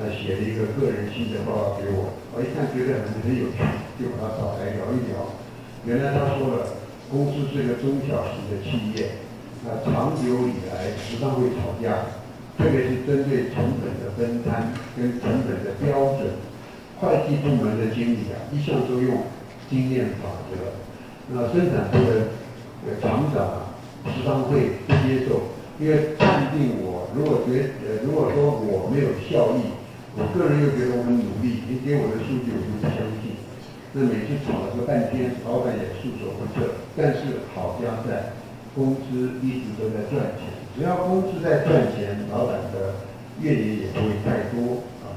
[SPEAKER 1] 呃，写了一个个人心得报告给我。我一看觉得很很有趣，就把他找来聊一聊。原来他说了，公司是一个中小型的企业，那长久以来时常会吵架，特别是针对成本的分摊跟成本的标准。会计部门的经理啊，一向都用经验法则。那生产部的呃厂长啊。时常会不接受，因为判定我如果觉呃如果说我没有效益，我个人又觉得我很努力，你给我的数据我就不相信。那每次吵了个半天，老板也束手无策。但是好家在，公司一直都在赚钱，只要公司在赚钱，老板的怨言也不会太多啊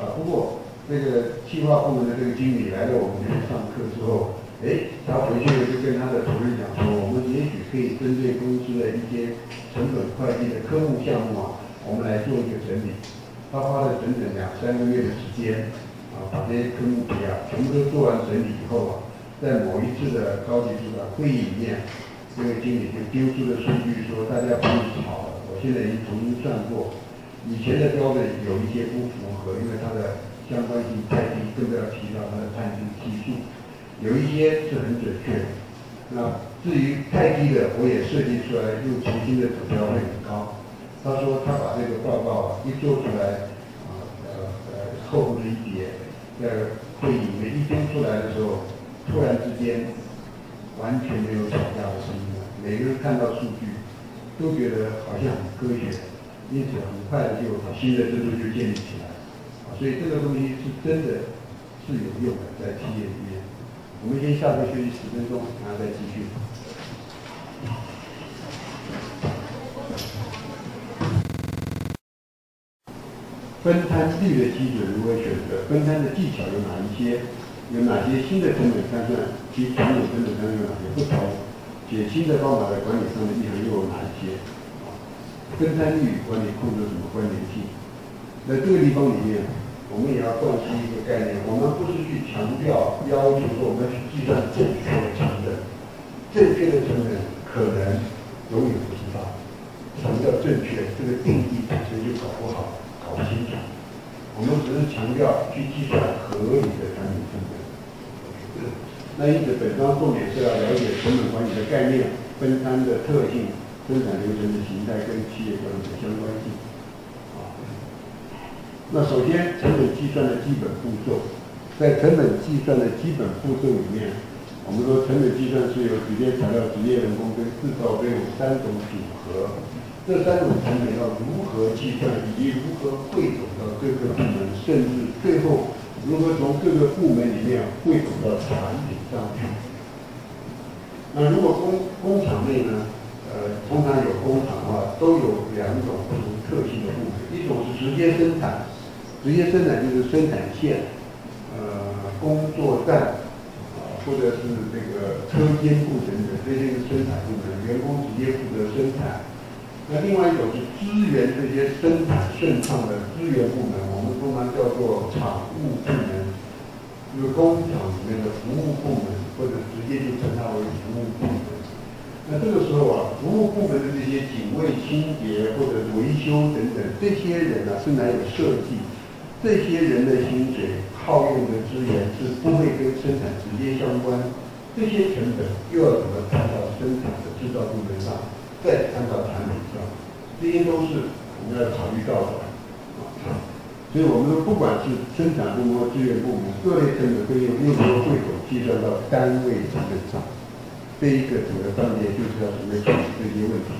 [SPEAKER 1] 啊。不过那个计划部门的这个经理来到我们这边上课之后。哎，他回去就跟他的主任讲说，我们也许可以针对公司的一些成本会计的科目项目啊，我们来做一个整理。他花了整整两三个月的时间，啊，把这些科目表全部都做完整理以后啊，在某一次的高级主管会议里面，这位经理就丢出了数据说，大家不用吵了，我现在已经重新算过，以前的标准有一些不符合，因为它的相关性太低，更不要提到它的判定基数。有一些是很准确的，那至于太低的，我也设计出来，又重新的指标会很高。他说他把这个报告一做出来，啊呃呃厚厚的一叠，在会议里面一编出来的时候，突然之间完全没有吵架的声音了。每个人看到数据，都觉得好像很科学，因此很快的就新的制度就建立起来。所以这个东西是真的是有用的，在企业里面。我们先下课休息十分钟，然后再继续。分摊率的基准如何选择？分摊的技巧有哪一些？有哪些新的成本计算？其传统成本计算有哪些不同？且新的方法在管理上的意涵又有哪一些？分摊率管理控制什么关联性？在这个地方里面。我们也要断出一个概念，我们不是去强调要求说我们要去计算正确的成本，正确的成本可能永远不知道。什么叫正确？这个定义本身就搞不好，搞不清楚。我们只是强调去计算合理的产品成本。那因此，本章重点是要了解成本管理的概念、分摊的特性、生产流程的形态跟企业管理的相关性。那首先，成本计算的基本步骤，在成本计算的基本步骤里面，我们说成本计算是由直接材料、职业人工跟制造费用三种组合。这三种成本要如何计算，以及如何汇总到各个部门，甚至最后如何从各个部门里面汇总到产品上去。那如果工工厂内呢？呃，通常有工厂的话，都有两种不同特性的部门，一种是直接生产。直接生产就是生产线，呃，工作站，啊，或者是这个车间部等等，这些是生产部门，员工直接负责生产。那另外一种是支援这些生产顺畅的支援部门，我们通常叫做厂务部门，就是工厂里面的服务部门，或者直接就称它为服务部门。那这个时候啊，服务部门的这些警卫、清洁或者维修等等，这些人呢，是哪有设计？这些人的薪水耗用的资源是不会跟生产直接相关，这些成本又要怎么摊到生产的制造部门上，再摊到产品上，这些都是我们要考虑到的。所以，我们不管是生产部门资源部门，各类成本费用如何汇总计算到单位成本上，这一个主要关键就是要怎么处理这些问题。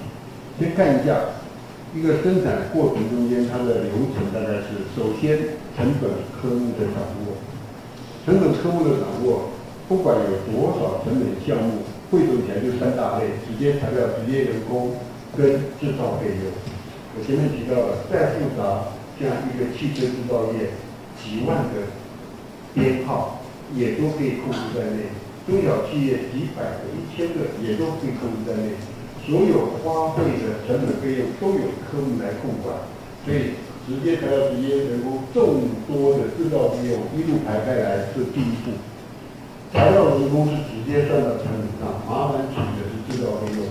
[SPEAKER 1] 先看一下。一个生产过程中间，它的流程大概是：首先，成本科目的掌握。成本科目的掌握，不管有多少成本项目，汇总起来就三大类：直接材料、直接人工跟制造费用。我前面提到了，再复杂，像一个汽车制造业，几万个编号也都可以控制在内；中小企业几百个、一千个也都可以控制在内。所有花费的成本费用都有科目来控管，所以直接材料、直接人工众多的制造费用一路排开来是第一步。材料人工是直接算到成本上，麻烦取的是制造费用，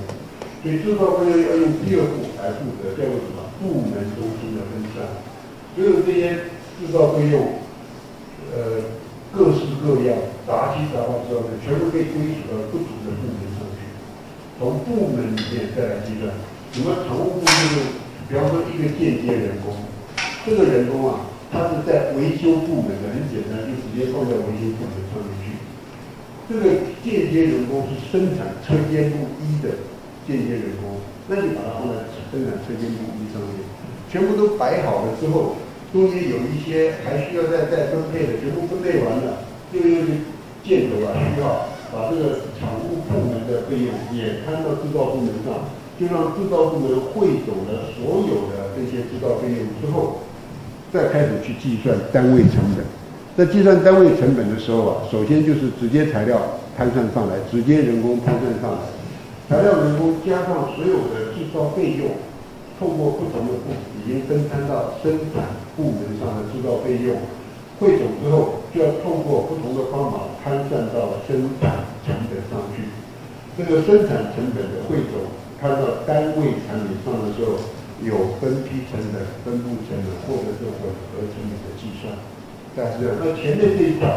[SPEAKER 1] 所以制造费用要用第二步来负责，叫做什么？部门中心的分散。所有这些制造费用，呃，各式各样、杂七杂八制造费，全部被归属到不同的部门。从部门里面再来计算，什么常务部就是，比方说一个间接人工，这个人工啊，他是在维修部门的，很简单，就直接放在维修部门上面去。这个间接人工是生产车间部一的间接人工，那就把它放在生产车间部一上面，全部都摆好了之后，中间有一些还需要再再分配的，全部分配完了，又因为箭头啊需要把这个厂务部门的费用也摊到制造部门上，就让制造部门汇总了所有的这些制造费用之后，再开始去计算单位成本。在计算单位成本的时候啊，首先就是直接材料摊算上来，直接人工摊算上来，材料人工加上所有的制造费用，透过不同的部已经分摊到生产部门上的制造费用，汇总之后就要通过不同的方法摊算到生产成本上去。这个生产成本的汇总摊到单位产品上的时候，有分批成本、分布成本或者是混合成本的计算。但是，那前面这一块，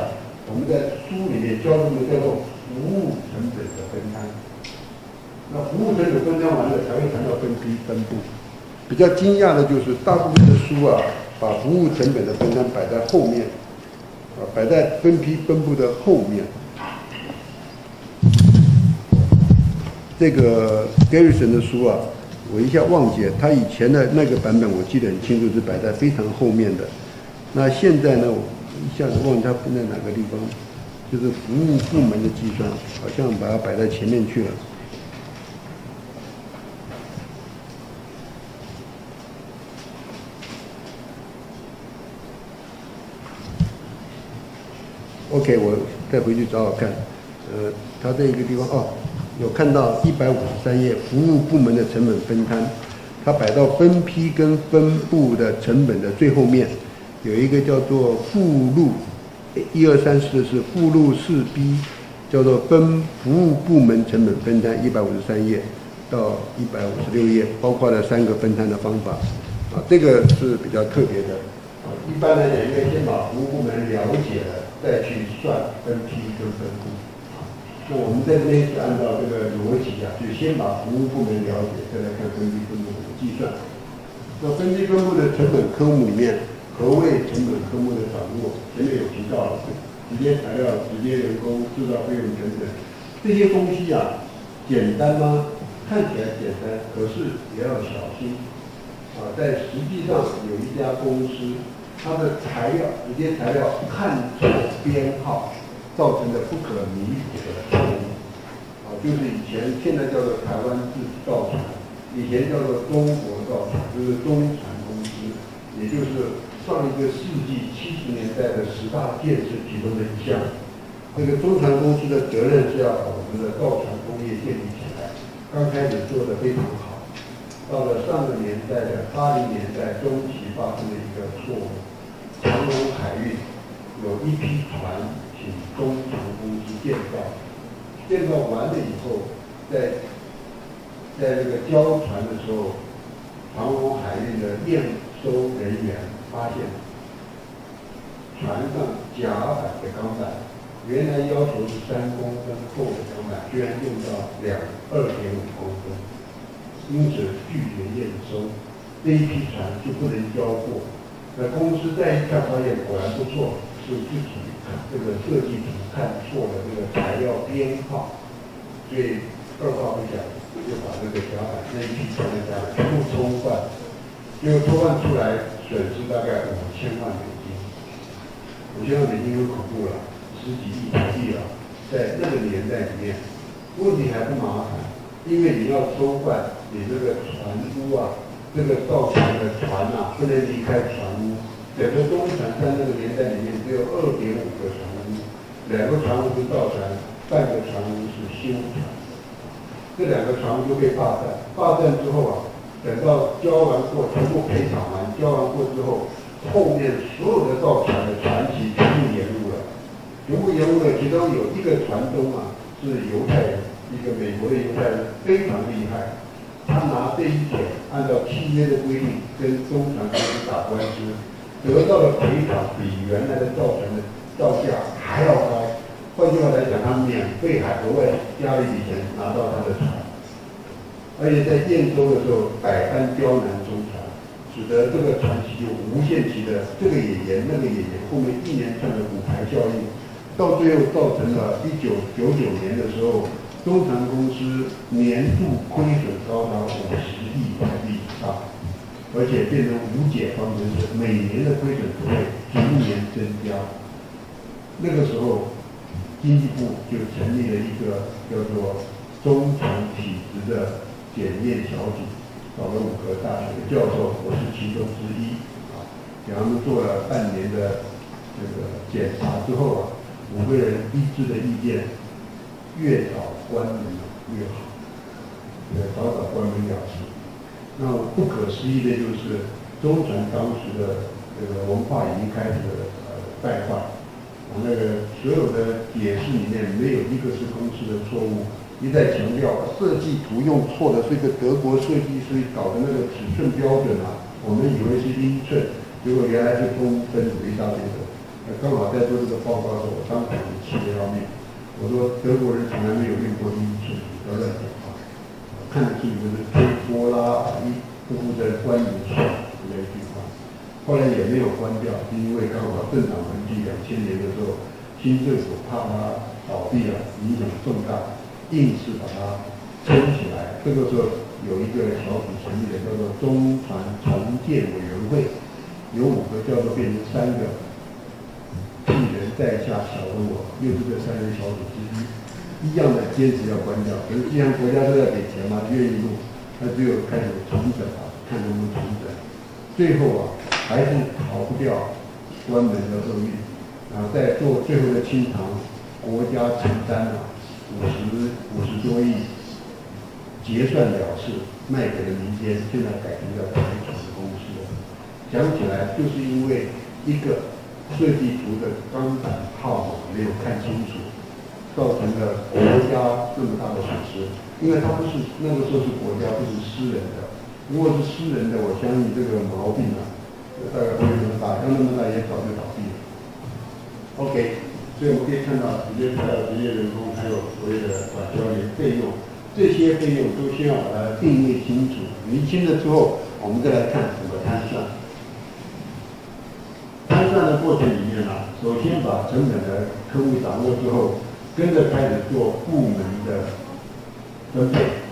[SPEAKER 1] 我们在书里面教他们叫做服务成本的分摊。那服务成本分摊完了，才会谈到分批分布。比较惊讶的就是，大部分的书啊，把服务成本的分摊摆在后面，啊，摆在分批分布的后面。这个 Garrison 的书啊，我一下忘记了，他以前的那个版本，我记得很清楚，是摆在非常后面的。那现在呢？我一下子忘记它分在哪个地方，就是服务部门的计算，好像把它摆在前面去了。OK，我再回去找找看。呃，它这一个地方哦，有看到一百五十三页，服务部门的成本分摊，它摆到分批跟分布的成本的最后面。有一个叫做附录，一二三四是附录四 B，叫做分服务部门成本分摊，一百五十三页到一百五十六页，包括了三个分摊的方法，啊，这个是比较特别的，啊，一般来讲应该先把服务部门了解了，再去算分批跟分布，啊，那我们在这边是按照这个逻辑啊，就先把服务部门了解，再来看分批分布怎么计算，那分批分布的成本科目里面。何谓成本科目的掌握？前面有提到了，直接材料、直接人工、制造费用等等，这些东西啊，简单吗？看起来简单，可是也要小心。啊，在实际上有一家公司，它的材料、直接材料看错编号，造成的不可弥补的错误。啊，就是以前现在叫做台湾制造厂，以前叫做中国造厂，就是中船公司，也就是。上一个世纪七十年代的十大建设其中的一项，这个中船公司的责任是要把我们的造船工业建立起来。刚开始做的非常好，到了上个年代的八零年代中期发生了一个错误，长隆海运有一批船请中船公司建造，建造完了以后，在在这个交船的时候，长隆海运的验收人员。发现船上甲板的钢板，原来要求是三公分厚的钢板，居然用到两二点五公分，因此拒绝验收，这一批船就不能交货。那公司再一看发现果然不错，是自己这个设计图看错了这个材料编号，所以二话不讲就把这个甲板那一批船的甲板全部抽换，结果抽换出来。损失大概五千万美金，五千万美金就恐怖了，十几亿台币了。在那个年代里面，问题还不麻烦，因为你要偷换你这个船屋啊，这个造船的船啊，不能离开船。整个中船在那个年代里面只有二点五个船坞，两个船坞是造船，半个船坞是修船。这两个船坞就被霸占，霸占之后啊，等到交完货，全部赔偿完，交完货之后。后面所有的造船的传奇全部延误了，全部延误了。其中有一个船东啊，是犹太人，一个美国的犹太人，非常厉害。他拿这一点，按照契约的规定跟中船公司打官司，得到的赔偿比原来的造船的造价还要高。换句话来讲，他免费还额外加了一笔钱拿到他的船，而且在验收的时候百般刁难中船。使得这个船期就无限期的这个也延那个也延，后面一连串的股牌效应，到最后造成了一九九九年的时候，中船公司年度亏损高达五十亿台币以上，而且变成无解方程式，每年的亏损只会逐年增加。那个时候，经济部就成立了一个叫做中船体质的检验小组。找了五个大学的教授，我是其中之一啊。给他们做了半年的这个检查之后啊，五个人一致的意见，越早关门越好，呃，早早关门了事。那不可思议的就是，中传当时的这个文化已经开始呃败坏，我那个所有的解释里面没有一个是公司的错误。一再强调设计图用错的是一个德国设计师搞的那个尺寸标准啊，我们以为是英寸，结果原来是公分，一大堆的。刚好在做这个报告的时候，我当场气得要命。我说德国人从来没有用过英寸，不要乱讲。看得出你们是推波拉一不负责关门错这一句话。后来也没有关掉，是因为刚好政党轮替两千年的时候，新政府怕它倒闭了，影响重大。硬是把它撑起来。这个时候有一个小组成立的，叫做中船重建委员会，有五个叫做变成三个，一人在下，小的我又是这三人小组之一，一样的坚持要关掉。可是既然国家都要给钱嘛，愿意弄，那只有开始重整啊，看能不能重整。最后啊，还是逃不掉关门的厄运，然后再做最后的清偿，国家承担了。五十五十多亿结算了事，卖给了民间，现在改成叫财团公司。讲起来，就是因为一个设计图的钢板号码没有看清楚，造成了国家这么大的损失。因为它不是那个时候是国家，不是私人的。如果是私人的，我相信这个毛病啊，大概不会那么大，要那么大也早就倒闭了。OK。所以我们可以看到，直接材料、职业人工，还有所谓的管销的费用，这些费用都先要把它定位清楚、厘清了之后，我们再来看怎么摊算。摊算的过程里面呢，首先把成本的科目掌握之后，跟着开始做部门的分配。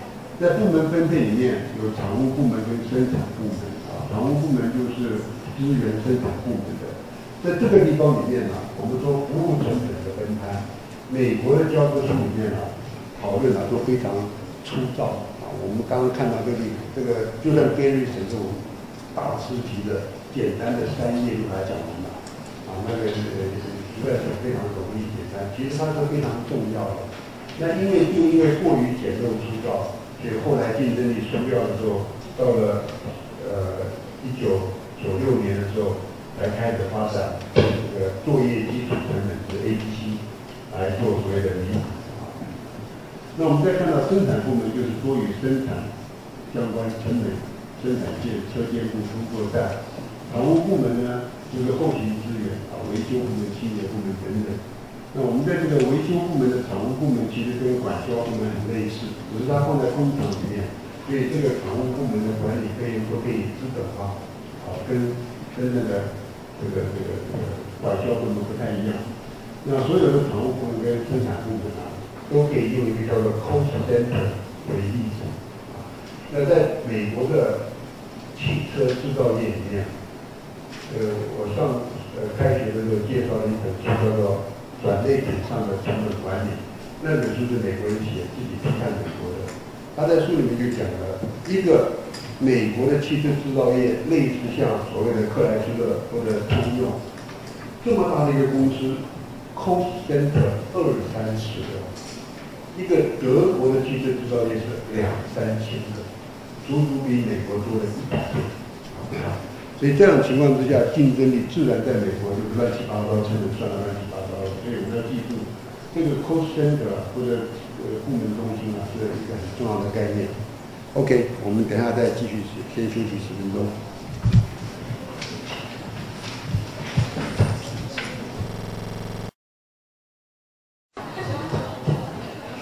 [SPEAKER 1] 在部门分配里面，有常务部门跟生产部门啊，常务部门就是资源生产部门的。在这个地方里面呢，我们说服务成本的分摊，美国的教科书里面呢，讨论啊都非常粗糙啊。我们刚刚看到这里，这个就算 Gary 这种大师级的简单的三页就把它讲完了啊，那个实在是非常容易单，其实它是非常重要的。那因为就因为过于简陋粗糙，所以后来竞争力输掉的时候，到了呃一九九六年的时候。才开始发展这个作业基础成本是 A、B、C 来做所谓的弥补。那我们再看到生产部门，就是多于生产相关成本、生产线、车间部、工作站。常务部门呢，就是后勤资源啊、维修部门、清洁部门等等。那我们在这个维修部门的厂务部门，其实跟管销部门很类似，只是它放在工厂里面，所以这个厂务部门的管理费用都可以资本化，啊，跟跟那个。这个这个这个管销部门不太一样，那所有的厂务部门跟生产部门啊，都可以用一个叫做 cost center 为例子。那在美国的汽车制造业里面，呃，我上呃开学的时候介绍了一本书，叫做《转类品上的成本管理。那本书是美国人写，自己批判美国的。他在书里面就讲了一个美国的汽车制造业，类似像所谓的克莱斯勒或者通用这么大的一个公司，Costa 的二三十个，一个德国的汽车制造业是两三千个，足足比美国多了一百倍。所以这样情况之下，竞争力自然在美国就乱七八糟，成本算的乱七八糟。所以我们要记住。这个 cost center 或者呃部门中心啊，是一个很重要的概念。OK，我们等下再继续，先休息十分钟。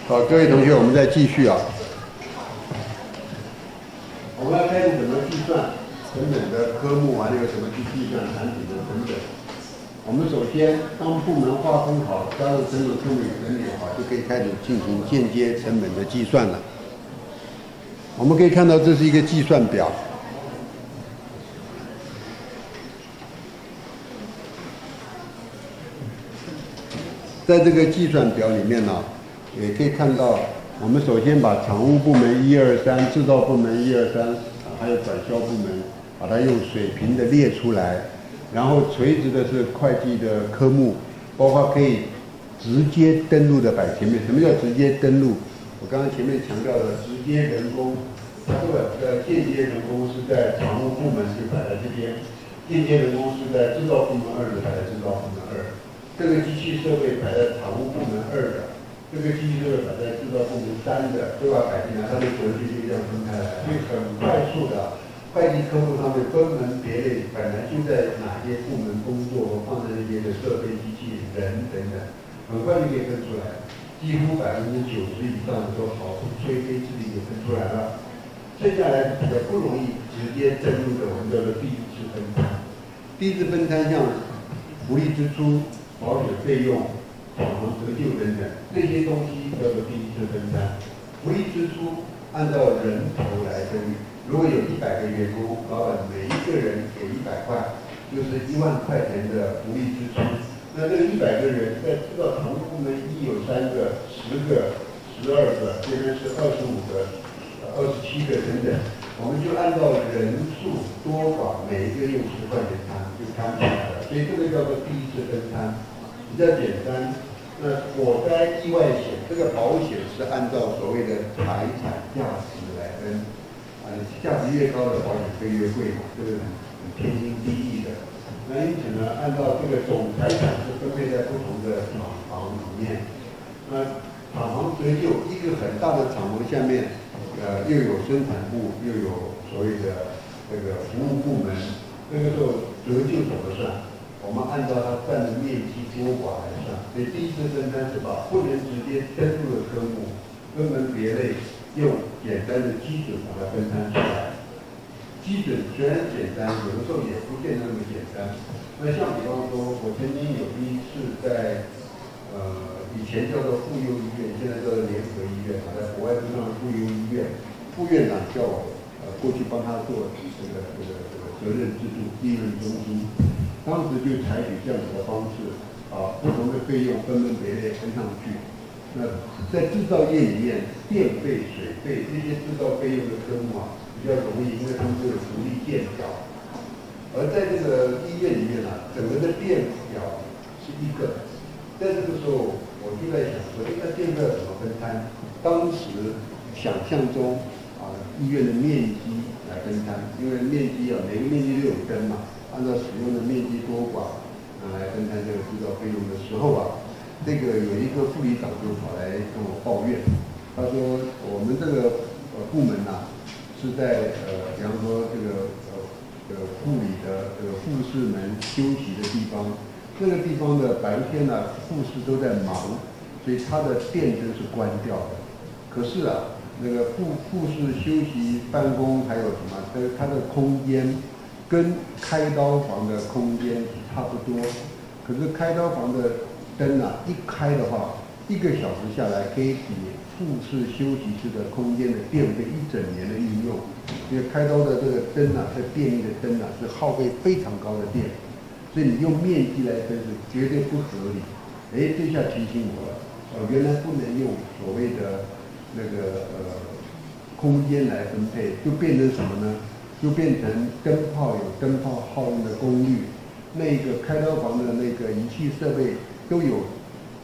[SPEAKER 1] 好，各位同学，我们再继续啊。我们要开始怎么计算成本的科目啊？那个怎么去计算产品？我们首先当部门划分好，加入成本科目整理好，就可以开始进行间接成本的计算了。我们可以看到，这是一个计算表，在这个计算表里面呢，也可以看到，我们首先把常务部门一二三、制造部门一二三，还有转销部门，把它用水平的列出来。然后垂直的是会计的科目，包括可以直接登录的摆前面。什么叫直接登录？我刚刚前面强调的直接人工，不，呃，间接人工是在常务部门是摆在这边，间接人工是在制造部门二的摆在制造部门二，这个机器设备摆在常务部门二的，这个机器设备摆在制造部门三的，都要摆进来，它的格序就这样分开来，所以很快速的。会计科目上面分门别类，本来就在哪些部门工作，和放在那些的设备、机器人等等，很快就可以分出来。几乎百分之九十以上的都毫不吹灰之力就分出来了。剩下来比较不容易直接登录的，我们叫做第一次分摊。第一次分摊像福利支出、保险费用、转行折旧等等这些东西叫做第一次分摊。福利支出按照人头来分。如果有一百个员工，老板每一个人给一百块，就是一万块钱的福利支出。那这个一百个人在知道常务部门一有三个、十个、十二个，这边是二十五个、二十七个等等，我们就按照人数多寡，每一个用十块钱摊，就摊出来了。所以这个叫做第一次分摊，比较简单。那火灾意外险这个保险是按照所谓的财产价值来分。价值越高的保险费越贵嘛，这个很天经地义的。那因此呢，按照这个总财产是分配在不同的厂房里面。那厂房折旧，一个很大的厂房下面，呃，又有生产部，又有所谓的这个服务部门。那个时候折旧怎么算？我们按照它占的面积多寡来算。所以第一次分摊是把不能直接登录的科目分门别类。用简单的基准把它分摊出来。基准虽然简单，有的时候也不见得那么简单。那像比方说，我曾经有一次在呃以前叫做妇幼医院，现在叫做联合医院，在国外都叫妇幼医院。副院长叫我呃过去帮他做这个这个这个责任制度利润中心。当时就采取这样子的方式，啊，不同的费用分门别类分上去。那在制造业里面，电费、水费这些制造费用的科目啊，比较容易，因为他们都有独立电表。而在这个医院里面呢，整个的电表是一个。在这个时候，我就在想说，应该电表怎么分摊？当时想象中啊，医院的面积来分摊，因为面积啊，每个面积都有灯嘛，按照使用的面积多寡啊来分摊这个制造费用的时候啊。那个有一个副理长就跑来跟我抱怨，他说我们这个呃部门呐，是在呃，比方说这个呃呃护理的这个护士们休息的地方，这个地方的白天呢护士都在忙，所以他的电灯是关掉的。可是啊，那个护护士休息办公还有什么？它它的空间跟开刀房的空间差不多，可是开刀房的。灯啊，一开的话，一个小时下来可以比复式休息室的空间的电费一整年的运用。因为开刀的这个灯啊，这电力的灯啊，是耗费非常高的电，所以你用面积来分是绝对不合理。哎，这下提醒我了，哦，原来不能用所谓的那个呃空间来分配，就变成什么呢？就变成灯泡有灯泡耗用的功率，那个开刀房的那个仪器设备都有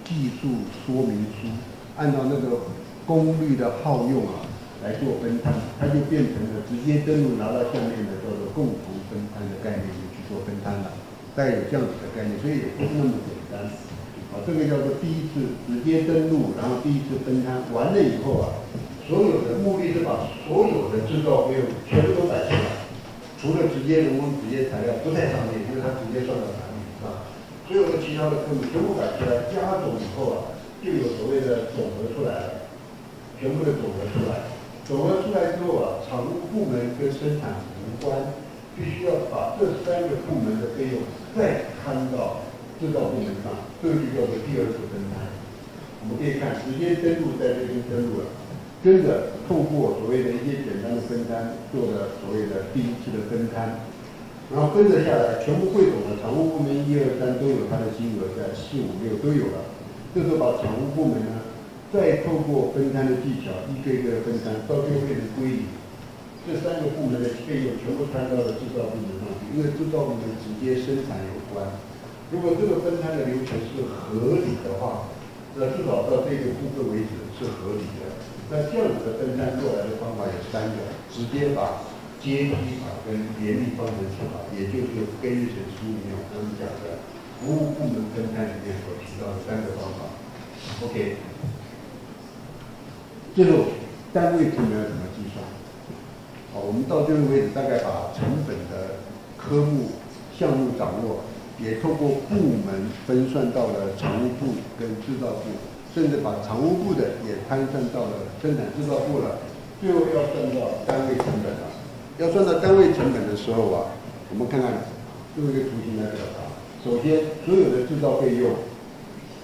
[SPEAKER 1] 技术说明书，按照那个功率的耗用啊来做分摊，它就变成了直接登录拿到下面的叫做共同分摊的概念就去做分摊了，大概有这样子的概念，所以也不是那么简单。啊，这个叫做第一次直接登录，然后第一次分摊完了以后啊。所有的目的是把所有的制造费用全部都摆出来，除了直接人工、直接材料不在上面，因为它直接算到产品上。所有的其他的科目全部摆出来，加总以后啊，就有所谓的总额出来了，全部的总额出来。总额出来之后啊，厂务部门跟生产无关，必须要把这三个部门的费用再摊到制造部门上，这就叫做第二次分摊。我们可以看，直接登录在这边登录了。跟着透过所谓的一些简单的分摊，做的所谓的第一次的分摊，然后分着下来，全部汇总的常务部门一二三都有它的金额在，四五六都有了。这时候把常务部门呢，再透过分摊的技巧，一个一个分摊，到最后变成归零。这三个部门的费用全部摊到了制造部门上去，因为制造部门直接生产有关。如果这个分摊的流程是合理的话，那至少到这个部分为止是合理的。那这样子的分摊过来的方法有三个，直接把阶梯法跟联立方程式法，也就是根日成书里面我们讲的服务部门分摊里面所提到的三个方法。OK，最后单位成本怎么计算？好，我们到这个为止大概把成本的科目项目掌握，也透过部门分算到了常务部跟制造部。甚至把常务部的也摊算到了生产制造部了，最后要算到单位成本了。要算到单位成本的时候啊，我们看看用一个图形来表达。首先，所有的制造费用，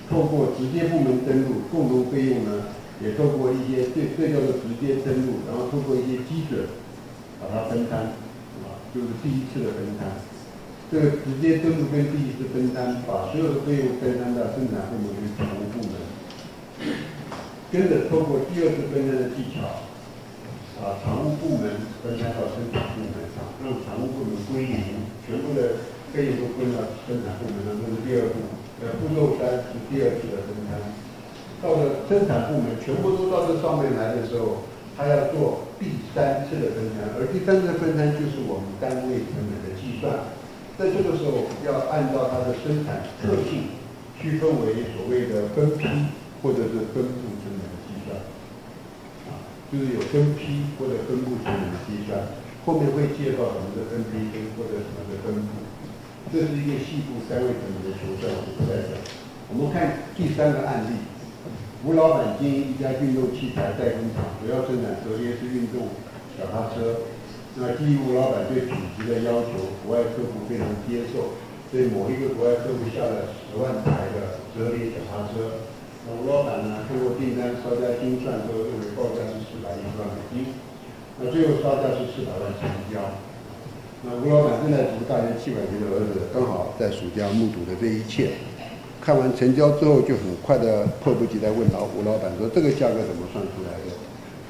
[SPEAKER 1] 透过直接部门登录，共同费用呢，也透过一些这这叫做直接登录，然后透过一些基准把它分摊，啊，就是第一次的分摊。这个直接登录跟第一次分摊，把所有的费用分摊到生产部门跟财务部门。跟着透过第二次分摊的技巧，把，常务部门分摊到生产部门上，让常务部门归零，全部的费用都归到生产部门上，这是第二步。呃，步骤三是第二次的分摊。到了生产部门全部都到这上面来的时候，他要做第三次的分摊，而第三次分摊就是我们单位成本的计算。在这个时候，要按照它的生产特性，区分为所谓的分批。或者是分布成本，就是有分批或者分布成本的计算，后面会介绍什么的分批分或者什么的分布，这是一个细部三位成本的求算，我不在讲。我们看第三个案例，吴老板经营一家运动器材代工厂，主要生产折叠式运动脚踏车。那基于吴老板对品质的要求，国外客户非常接受，对某一个国外客户下了十万台的折叠脚踏车。那吴老板呢？通过订单稍加精算，之后认为报价是四百一十万美金。那最后报价是四百万成交。那吴老板正在读大学气管学的儿子，刚好在暑假目睹了这一切。看完成交之后，就很快的迫不及待问老吴老板说：“这个价格怎么算出来的？”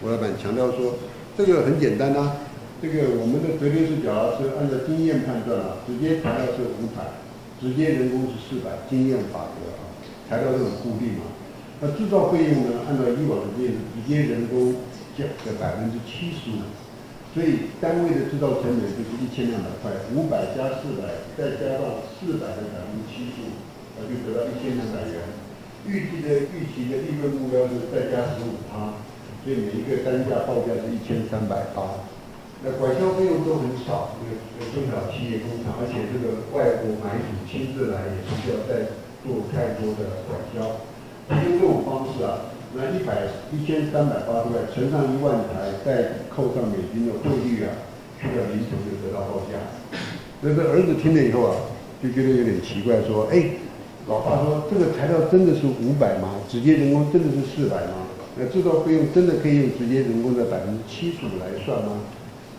[SPEAKER 1] 吴老板强调说：“这个很简单呐，这个我们的折叠式脚踏车按照经验判断啊，直接材料是五百，直接人工是四百，经验法则啊，材料都很固定嘛。”那制造费用呢？按照以往的这直接人工降的百分之七十五，所以单位的制造成本就是一千两百块，五百加四百，再加上四百的百分之七十五，那就得到一千两百元。预计的预期的利润目标是再加十五趴，所以每一个单价报价是一千三百八。那管销费用都很少，因为中小企业工厂，而且这个外国买主亲自来，也不需要再做太多的管销。用这种方式啊，那一百一千三百八十块乘上一万台，再扣上美金的汇率啊，去掉零头就得到报价。所以这儿子听了以后啊，就觉得有点奇怪，说：“哎，老爸说这个材料真的是五百吗？直接人工真的是四百吗？那制造费用真的可以用直接人工的百分之七十五来算吗？”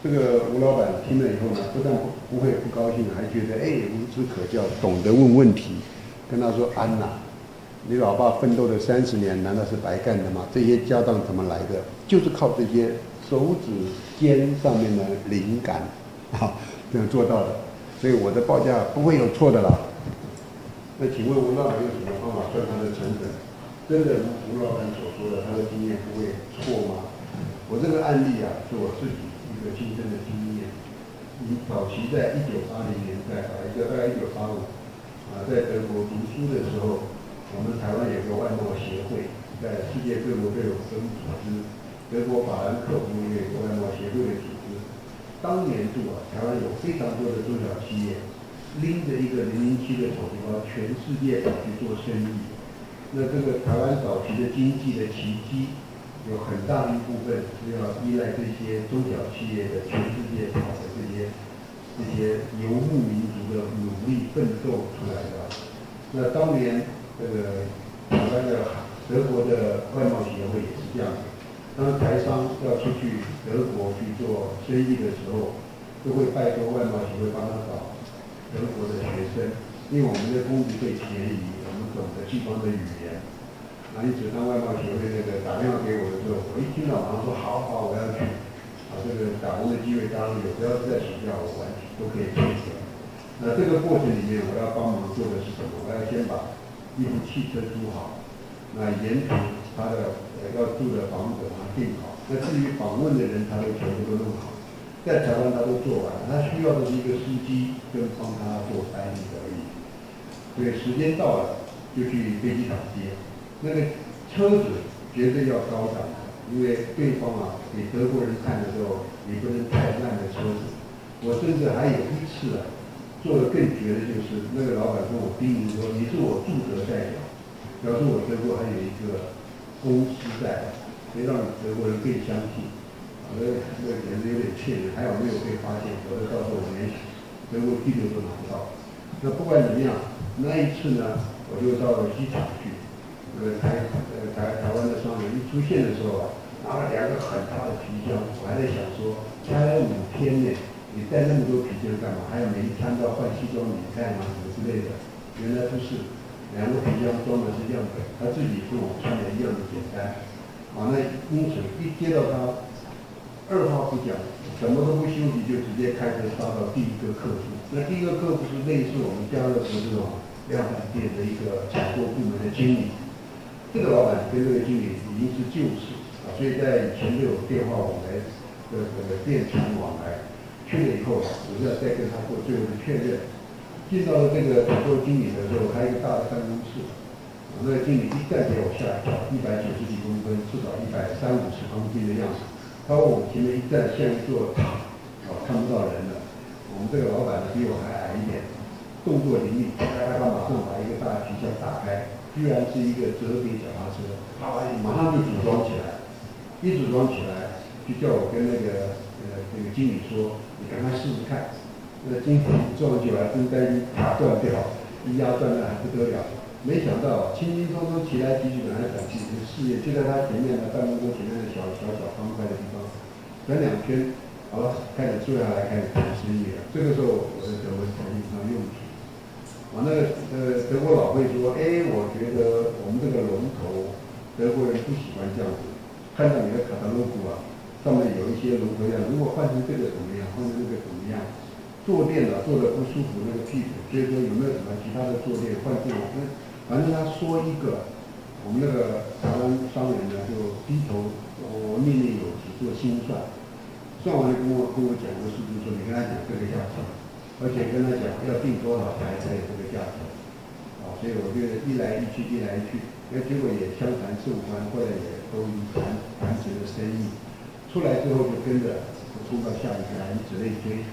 [SPEAKER 1] 这个吴老板听了以后呢，不但不不会不高兴，还觉得哎无知可教，懂得问问题，跟他说：“安娜。”你老爸奋斗了三十年，难道是白干的吗？这些家当怎么来的？就是靠这些手指尖上面的灵感，啊，这样做到的。所以我的报价不会有错的啦。那请问吴老板用什么方法算他的成本？真的如吴老板所说的，他的经验不会错吗？我这个案例啊，是我自己一个亲身的经验。你早期在一九八零年代啊，一个大概一九八五啊，在德国读书的时候。我们台湾有个外贸协会，在世界各国都有分组织。德国法兰克福也有个外贸协会的组织。当年度啊，台湾有非常多的中小企业，拎着一个零零七的手提包，全世界跑去做生意。那这个台湾早期的经济的奇迹，有很大一部分是要依赖这些中小企业的全世界跑的这些这些游牧民族的努力奋斗出来的。那当年。这个台湾的德国的外贸协会也是这样子，当台商要出去德国去做生意的时候，都会拜托外贸协会帮他找德国的学生，因为我们的工资最便宜，我们懂得对方的语言。那因此，当外贸协会那个打电话给我的时候，我一听到马上说好好，我要去。啊，这个打工的机会当然有，不要在学校，我完全都可以配合。那这个过程里面，我要帮忙做的是什么？我要先把一部汽车租好，那沿途他的要住的房子他订好，那至于访问的人，他都全部都弄好，在台湾他都做完了，他需要的是一个司机跟帮他做翻译而已。所以时间到了，就去飞机场接。那个车子绝对要高档的，因为对方啊给德国人看的时候，也不能太烂的车子。我甚至还有一次啊。做的更绝的就是那个老板跟我叮咛说：“你是我驻德代表，表示我德国还有一个公司在，以让德国人更相信。”啊，那那简直有点骗人，还好没有被发现，否则到时候我连德国地图都拿不到。那不管怎么样，那一次呢，我就到了机场去。呃，台呃台台湾的商人一出现的时候啊，拿了两个很大的皮箱，我还在想说，开了五天呢。你带那么多皮箱干嘛？还有每一餐都要换西装、领带吗？什么之类的？原来不是，两个皮箱装的是样本，他自己跟我穿的一样的简单。啊，那因此一接到他，二话不讲，什么都不休息，就直接开车杀到第一个客户。那第一个客户是类似我们家乐福这种量贩店的一个采购部门的经理。这个老板跟这个经理已经是旧识啊，所以在以前都有电话往来的这个电传往来。去了以后，我就要再跟他做最后的确认。进到了这个采购经理的时候，还有一个大的办公室。那个经理一站给我吓一跳，一百九十几公分，至少一百三五十公斤的样子。他往我前面一站，像一座塔，哦，看不到人了。我们这个老板呢，比我还矮一点，动作灵敏，他马上把一个大皮箱打开，居然是一个折叠脚踏车，啪，马上就组装起来。一组装起来，就叫我跟那个呃那个经理说。赶快试试看，那今天撞起来真担心卡断掉，一压断了还不得了。没想到轻轻松松起来骑去，赶来赶去，这事业就在他前面的办公桌前面的小小小方块的地方，转两圈，好了，开始坐下来开始谈生意了。这个时候我的德文才派上用场。啊，那个呃德国老会说，哎，我觉得我们这个龙头德国人不喜欢这样子，看到你的卡塔罗古啊。上面有一些龙头样，如果换成这个怎么样？换成这个怎么样？坐垫呢，坐的不舒服，那个屁股，所以说有没有什么其他的坐垫换这种？那反正他说一个，我们那个台湾商人呢就低头，我念念有词做心算，算完了跟我跟我讲个数字，说你跟他讲这个价钱，而且跟他讲要订多少台才有这个价钱，啊，所以我觉得一来一去，一来一去，那结果也相谈甚欢，后来也都谈谈成了生意。出来之后就跟着冲到下一家，以此类推。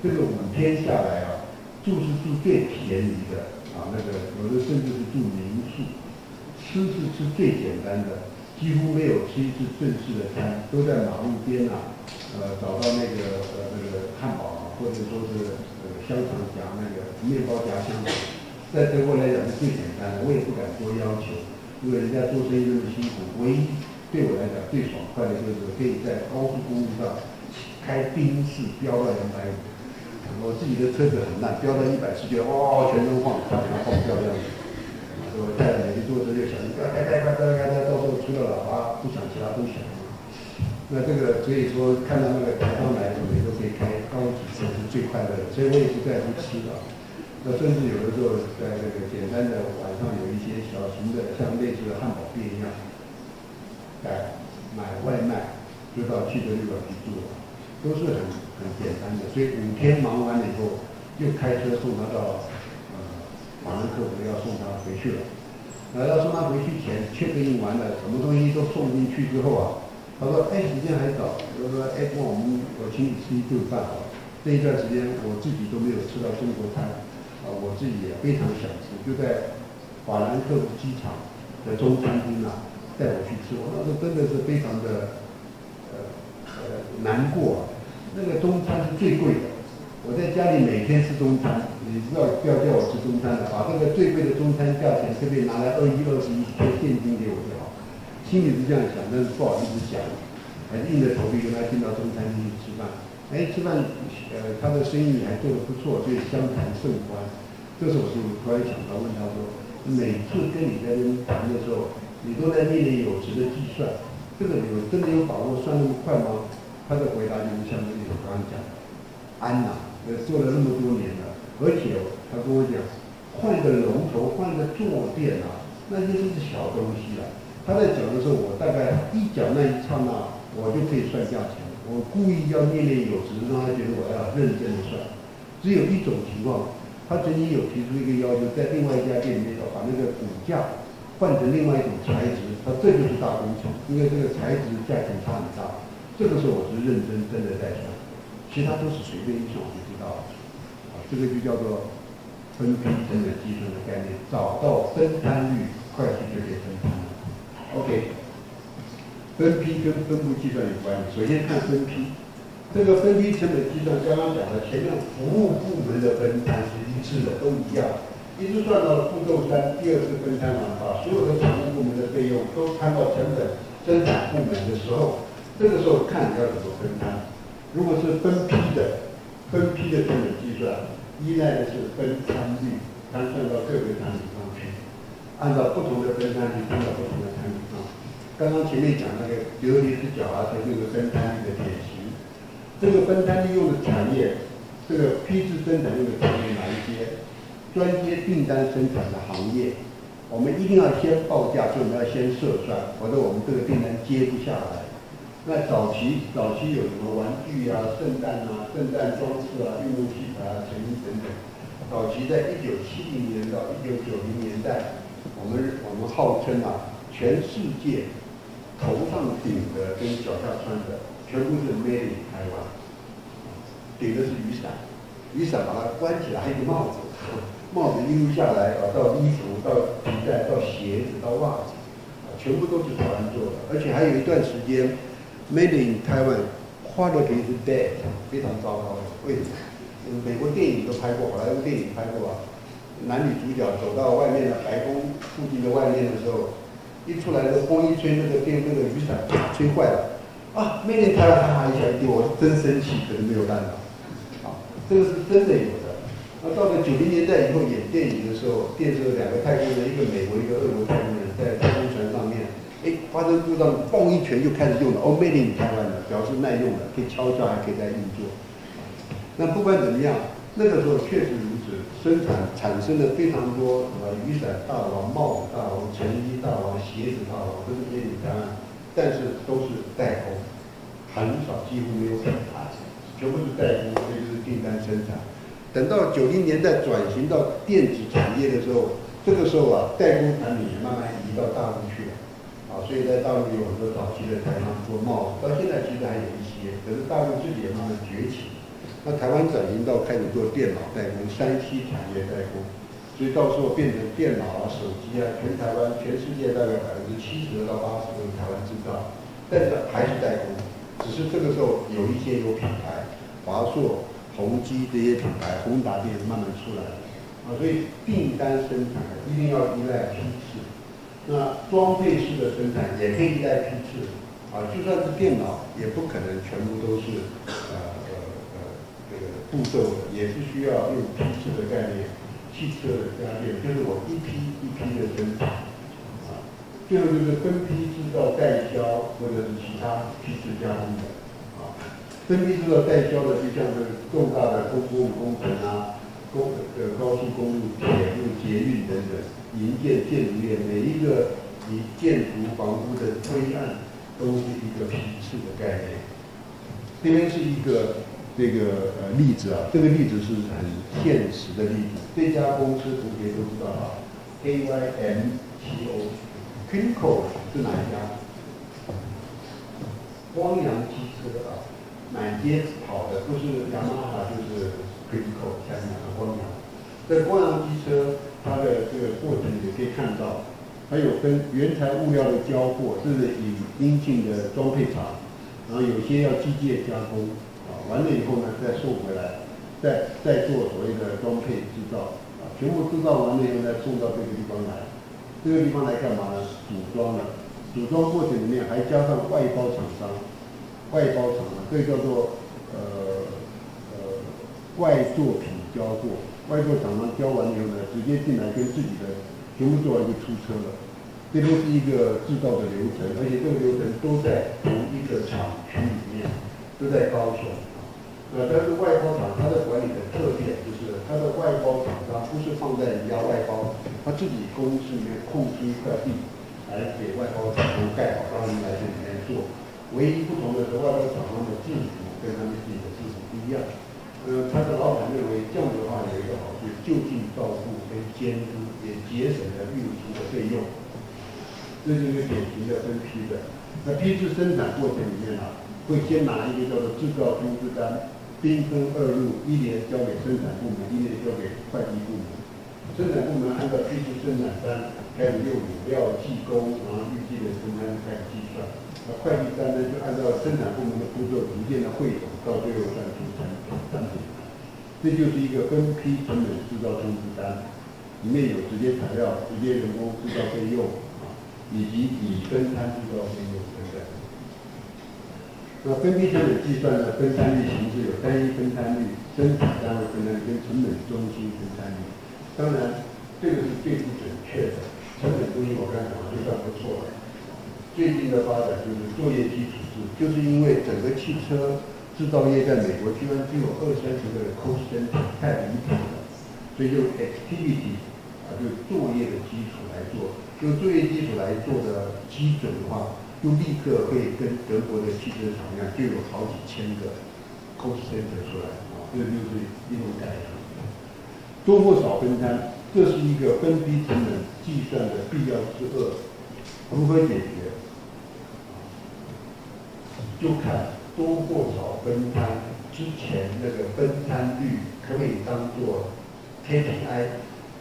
[SPEAKER 1] 这个五天下来啊，住是住最便宜的啊，那个有的甚至是住民宿，吃是吃最简单的，几乎没有吃一次正式的餐，都在马路边啊，呃，找到那个呃那个汉堡啊，或者说是呃香肠夹那个面包夹香肠，在德国来讲是最简单的，我也不敢多要求，因为人家做生意那么辛苦，唯一。对我来讲最爽快的就是可以在高速公路上开宾士飙到两百五，我自己的车子很烂，飙到一百四就哇全都晃，然后爆掉这样子。说太太每天坐车就想，快开开快开开开，到时候出了喇叭不想，其他都响。那这个所以说看到那个台上来，我们都可以开高级车是最快乐的，所以我也不在乎吃的。那甚至有的时候在这个简单的晚上有一些小型的，像类似的汉堡店一样，改买外卖就到汽车旅馆去住了，都是很很简单的。所以五天忙完了以后，又开车送他到呃。法兰克福要送他回去了，那要送他回去前确定完了，什么东西都送进去之后啊，他说：“哎，时间还早。”就说：“哎，那我们我请你吃一顿饭好了。”那一段时间我自己都没有吃到中国餐，啊，我自己也非常想吃，就在法兰克福机场的中餐厅啊带我去吃，我那时候真的是非常的呃呃难过啊，那个中餐是最贵的。我在家里每天吃中餐，你知道不要叫我吃中餐的，把这个最贵的中餐价钱特别拿来二一二十一贴现金给我就好。心里是这样想，但是不好意思讲，还是硬着头皮跟他进到中餐厅去吃饭。哎，吃饭，呃，他的生意还做得不错，所以相谈甚欢。这时候我就突然想到问他说：每次跟你在那边谈的时候，你都在面临有值的计算，这个有真的有把握算那么快吗？他的回答就是像那种刚刚讲的，安呐。呃，做了那么多年了，而且他跟我讲，换个龙头，换个坐垫啊，那些都是小东西了。他在讲的时候，我大概一讲那一刹那，我就可以算价钱。我故意要念念有词，让他觉得我要认真的算。只有一种情况，他曾经有提出一个要求，在另外一家店里面要把那个股价换成另外一种材质，那这就是大工程，因为这个材质价钱差很大。这个时候我是认真真的在算，其他都是随便一算。啊，这个就叫做分批成本计算的概念，找到分摊率，快速就可以分摊了。OK，分批跟分布计算有关。首先看分批，这个分批成本计算刚刚讲的前面服务部门的分摊是一致的，都一样。一直算到步骤三，第二次分摊完，把所有的常务部门的费用都摊到成本生产部门的时候，这个时候看要怎么分摊。如果是分批的。分批的成本计算依赖的是分摊率，摊算到各个产品上去，按照不同的分摊率摊到不同的产品上。刚刚前面讲那个琉璃之角啊，就是分摊率的典型。这个分摊利用的产业，这个批次生产用的产业哪一些？专接订单生产的行业，我们一定要先报价，所以我们要先测算，否则我们这个订单接不下来。那早期早期有什么玩具啊、圣诞啊、圣诞装饰啊、运动器材啊、成衣等等。早期在一九七零年到一九九零年代，我们我们号称啊，全世界头上顶的跟脚下穿的，全部是 made in Taiwan。顶的是雨伞，雨伞把它关起来，还有个帽子，帽子一路下来啊，到衣服、到皮带、到鞋子、到袜子，啊，全部都是台湾做的，而且还有一段时间。Made in Taiwan，花的钱是 dead，非常糟糕的。为什么？美国电影都拍过，好莱坞电影拍过啊。男女主角走到外面的白宫附近的外面的时候，一出来，那个风一吹，那个电那个雨伞啪吹坏了。啊，Made in Taiwan，哈哈一下一丢，我真生气，可是没有办法。啊，这个是真的有。那到了九零年代以后演电影的时候，电视两个太空人，一个美国，一个俄国太空人，在太空船上面。哎，发生故障，嘣一拳就开始用了。哦，made in Taiwan 的，表示耐用的，可以敲敲，还可以再运作。那不管怎么样，那个时候确实如此，生产产生了非常多什么雨伞大王、帽子大王、成衣大王、鞋子大王，都是 made in Taiwan，但是都是代工，很少，几乎没有品牌，全部是代工，所以就是订单生产。等到九零年代转型到电子产业的时候，这个时候啊，代工产品也慢慢移到大陆去了。啊，所以在大陆有很多早期的台商做帽子，到现在其实还有一些，可是大陆自己也慢慢崛起。那台湾转型到开始做电脑代工、山西产业代工，所以到时候变成电脑啊、手机啊，全台湾、全世界大概百分之七十到八十都是台湾制造，但是还是代工，只是这个时候有一些有品牌，华硕、宏基这些品牌，宏达电慢慢出来。啊，所以订单生产一定要依赖批次。那装配式的生产也可以依赖批次，啊，就算是电脑，也不可能全部都是呃呃呃这个步骤，也是需要用批次的概念。汽车的家电，就是我一批一批的生产，啊，最后就是分批制造代销或者是其他批次加工的，分批制造代销的就像这个重大的公共工程啊，公呃高速公路、铁路、捷运等等，营建建筑业每一个以建筑房屋的推案都是一个批次的概念。这边是一个这个呃例子啊，这个例子是很现实的例子。这家公司同学都知道啊，K Y M T O，Kinko 是哪一家？光阳机车啊，满街跑的不是雅马哈就是 Kinko，香港的光阳。在光阳机车它的这个过程也可以看到，还有跟原材物料的交货，这是以应进的装配厂。然后有些要机械加工，啊，完了以后呢，再送回来，再再做所谓的装配制造，啊，全部制造完了以后再送到这个地方来，这个地方来干嘛呢？组装了，组装过程里面还加上外包厂商，外包厂呢，这叫做呃呃外作品交货，外作厂商交完以后呢，直接进来跟自己的全部做完就出车了。这都是一个制造的流程，而且这个流程都在同一个厂区里面，都在高雄。呃，但是外包厂它的管理的特点就是，它的外包厂商不是放在人家外包，他自己公司里面空出一块地来给外包厂商盖好，让人来这里面做。唯一不同的是，外包厂商的制服跟他们自己的制服不一样。呃，他的老板认为这样的话有一个好处，就近照顾跟监督，也节省了运输的费用。这就是典型的分批的。那批次生产过程里面啊，会先拿一个叫做制造通知单，兵分二路，一年交给生产部门，一年交给会计部门。生产部门按照批次生产单开始用物料、计工，然后预计的成本开始计算。那会计单呢，就按照生产部门的步骤逐渐的汇总，到最后算出成产品。这就是一个分批成本制造通知单，里面有直接材料、直接人工制造费用啊。以及以分摊制造费用等等。那分批成本计算的分摊率形式有单一分摊率、生产单位分摊率跟成本中心分摊率。当然，这个是最不准确的。成本中心我刚才讲就算不错了。最近的发展就是作业基础制，就是因为整个汽车制造业在美国居然只有二三十个 cost center，太离谱了，所以用 activity 啊，就作业的基础来做。用作业基础来做的基准的话，就立刻会跟德国的汽车厂一样，就有好几千个 cost center 出来啊，这就是一种改革。多或少分摊，这是一个分批成本计算的必要之恶。如何解决？就看多或少分摊之前那个分摊率，可以当做 KPI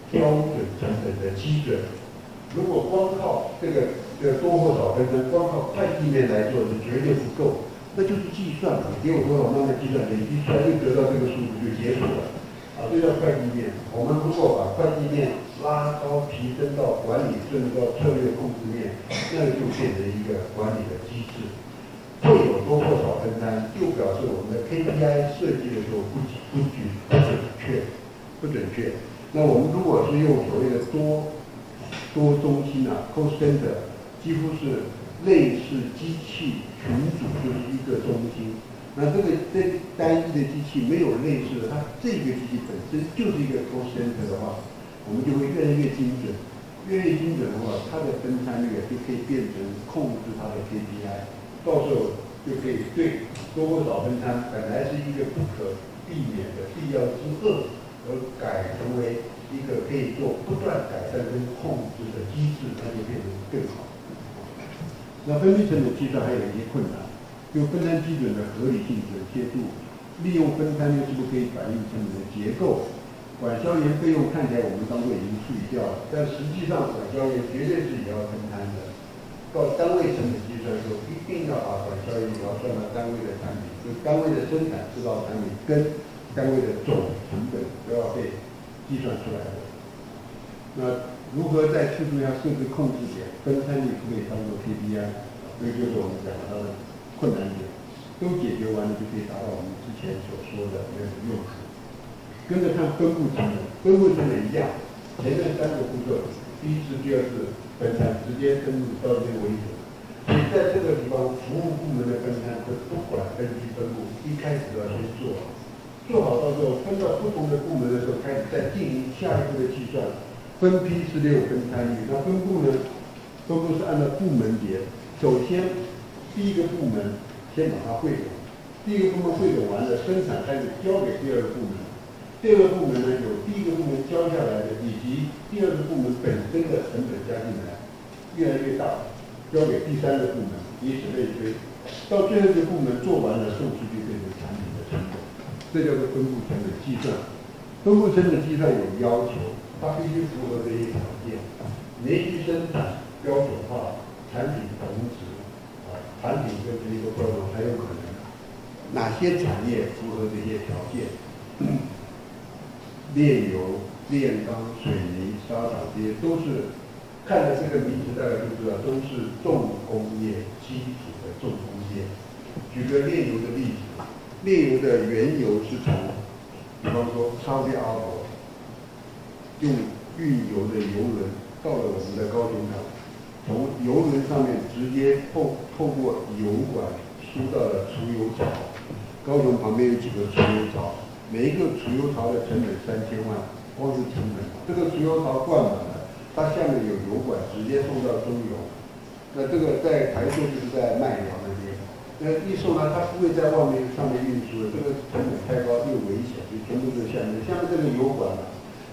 [SPEAKER 1] 标准成本的基准。如果光靠这个这个多或少分摊，光靠会计面来做是绝对不够，那就是计算嘛，给我多少慢慢计算，累积出来就得到这个数字就结束了。啊，这叫会计面。我们如果把会计面拉高提升到管理甚至到策略控制面，那就变成一个管理的机制。会有多或少分摊，就表示我们的 KPI 设计的时候不不准不准确，不准确。那我们如果是用所谓的多。多中心啊，cost center 几乎是类似机器群组，就是一个中心。那这个这单一的机器没有类似的，它这个机器本身就是一个 cost center 的话，我们就会越来越精准。越来越精准的话，它的分摊率就可以变成控制它的 KPI，到时候就可以对多或少分摊本来是一个不可避免的必要之恶，而改成为。一个可以做不断改善跟控制的机制，它就变得更好。那分批成本计算还有一些困难，就分摊基准的合理性、准确度，利用分摊率是不是可以反映成本的结构？管销员费用看起来我们当做已经处理掉了，但实际上管销员绝对是也要分摊的。到单位成本计算的时候，一定要把管销员也要算到单位的产品，就单位的生产制造产品跟单位的总成本都要被。计算出来的，那如何在制度上设置控制点，分摊率可以当做 KPI，这就是我们讲到的困难点，都解决完了就可以达到我们之前所说的那个用处。跟着看分布成本，分布成本一样，前面三个步骤，第一次、第二次分摊，直接分到这个为止。所以在这个地方，服务部门的分摊是不管根据分布，一开始要先做好，做好到时候分到不同的部门的时候，开始再进行下一步的计算。分批是六分参与，那分布呢？分布是按照部门别，首先第一个部门先把它汇总，第一个部门汇总完了，生产开始交给第二个部门。第二个部门呢，有第一个部门交下来的，以及第二个部门本身的成本加进来，越来越大，交给第三个部门，以此类推，到最后一个部门做完了，送出去变成产品的成本，这叫做分布成本计算。分布成本计算有要求，它必须符合这些条件：连续生产、标准化、产品同质，啊，产品跟这一个标准还有可能哪些产业符合这些条件？炼油、炼钢、水泥、沙场这些都是，看了这个名字大概就知道，都是重工业基础的重工业。举个炼油的例子，炼油的原油是从，比方说沙特阿拉伯，用运油的油轮到了我们的高雄港，从油轮上面直接透透过油管输到了储油槽，高雄旁边有几个储油槽。每一个储油槽的成本三千万，光是成本。这个储油槽灌满了，它下面有油管直接送到中油。那这个在台塑就是在麦寮那边。那一送呢，它不会在外面上面运输的，这个成本太高又危险，就全部在下面。下面这个油管啊，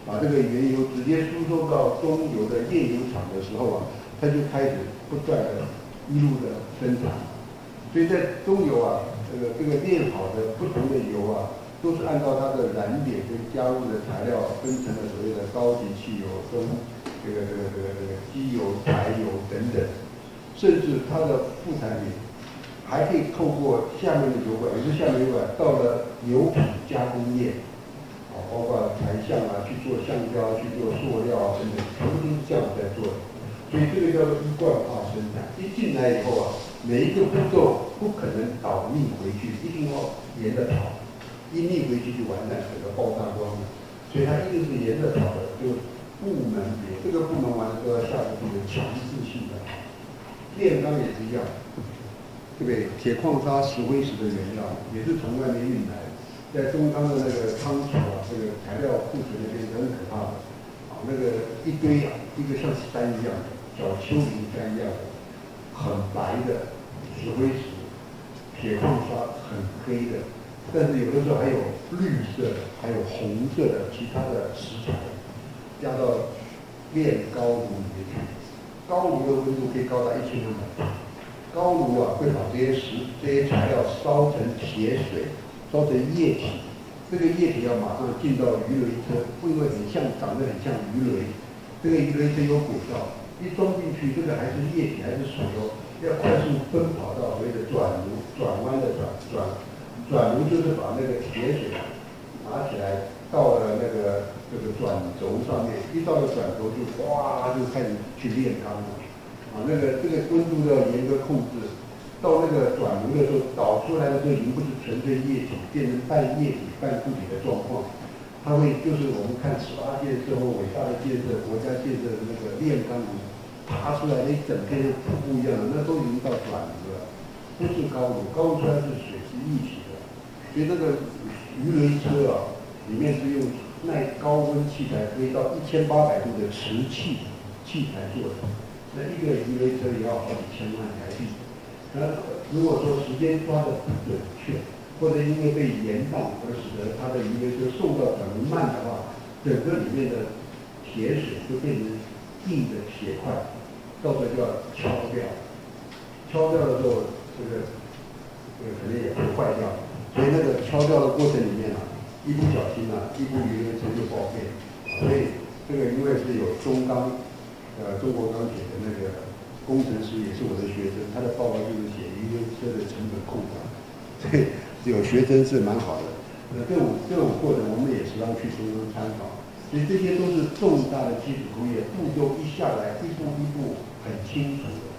[SPEAKER 1] 把这个原油直接输送到中油的炼油厂的时候啊，它就开始不断的一路的生产。所以在中油啊，这个这个炼好的不同的油啊。都是按照它的燃点跟加入的材料分成了所谓的高级汽油、跟这个这个这个这个机油、柴油等等，甚至它的副产品还可以透过下面的油管，也是下面油管到了油品加工业，啊，包括材橡啊去做橡胶、去做塑料啊等等，全部都是这样在做的。所以这个叫做一贯化生产。一进来以后啊，每一个步骤不可能倒逆回去，一定要沿着跑。一逆回去就完蛋，整个爆炸光了。所以它一定是沿着跑的，就部门别，这个部门完了都要下一步的强制性的。炼钢也是一样，对不对？铁矿砂、石灰石的原料也是从外面运来，在中钢的那个仓储啊，这个材料库存那边很可怕的，啊，那个一堆啊，一个像山一样的，小丘陵山一样的，很白的石灰石，铁矿砂很黑的。但是有的时候还有绿色，还有红色的其他的石材，加到炼高炉里面去。高炉的温度可以高达一千六百度。高炉啊，会把这些石、这些材料烧成铁水，烧成液体。这个液体要马上进到鱼雷车，因为很像，长得很像鱼雷。这个鱼雷车有轨道，一装进去，这个还是液体还是水哦，要快速奔跑到所谓的转炉、转弯的。转炉就是把那个铁水拿起来，到了那个这个转轴上面，一到了转轴就哗就开始去炼钢了。啊，那个这个温度要严格控制，到那个转炉的时候，导出来的时候已经不是纯粹液体，变成半液体半固体的状况。它会就是我们看十八建设或伟大的建设、国家建设的那个炼钢炉，爬出来那一整片瀑布一样的，那都已经到转炉了，不是高炉，高炉出来是水是液体。所以这个鱼雷车啊，里面是用耐高温器材，可以到一千八百度的瓷器器材做的。那一个鱼雷车也要好几千万台币。那如果说时间抓的不准确，或者因为被严冻而使得它的鱼雷车送到转轮慢的话，整个里面的铁水就变成硬的铁块，到时候就要敲掉。敲掉的时候，这个这个肯定也会坏掉。所以那个敲掉的过程里面啊，一不小心啊，一部鱼雷车就报废。所以这个因为是有中钢，呃，中国钢铁的那个工程师也是我的学生，他的报告就是写鱼雷车的成本控管。所以有学生是蛮好的。那这种这种过程我们也时常去从中参考。所以这些都是重大的基础工业步骤一下来，一步一步很清楚的。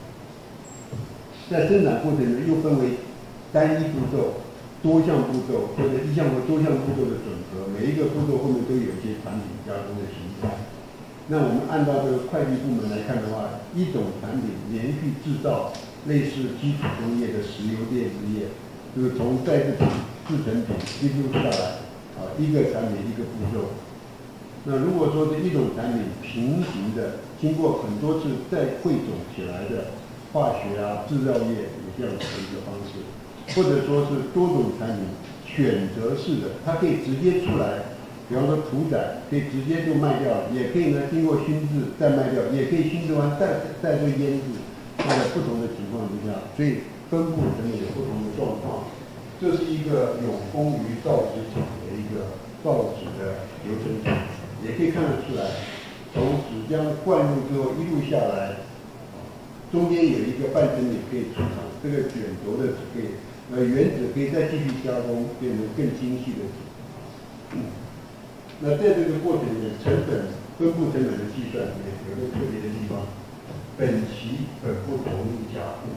[SPEAKER 1] 在生产过程中又分为单一步骤。多项步骤或者一项或多项步骤的整合，每一个步骤后面都有一些产品加工的形态。那我们按照这个会计部门来看的话，一种产品连续制造类似基础工业的石油电子业，就是从再制品、制成品一路下来，啊，一个产品一个步骤。那如果说是一种产品平行的，经过很多次再汇总起来的化学啊、制造业有这样的一个方式，或者说是多种产品选择式的，它可以直接出来，比方说屠宰可以直接就卖掉，也可以呢经过熏制再卖掉，也可以熏制完再再做腌制。那在不同的情况之下，所以分布可能有不同的状况。这是一个有功于造纸厂的一个造纸的流程。也可以看得出来，从纸浆灌入之后一路下来，中间有一个半成品可以出厂，这个卷轴的纸可以，呃，原子可以再继续加工，变成更精细的。那在这个过程里面，成本分布成本的计算里面有个特别的地方，本期本不同意甲部，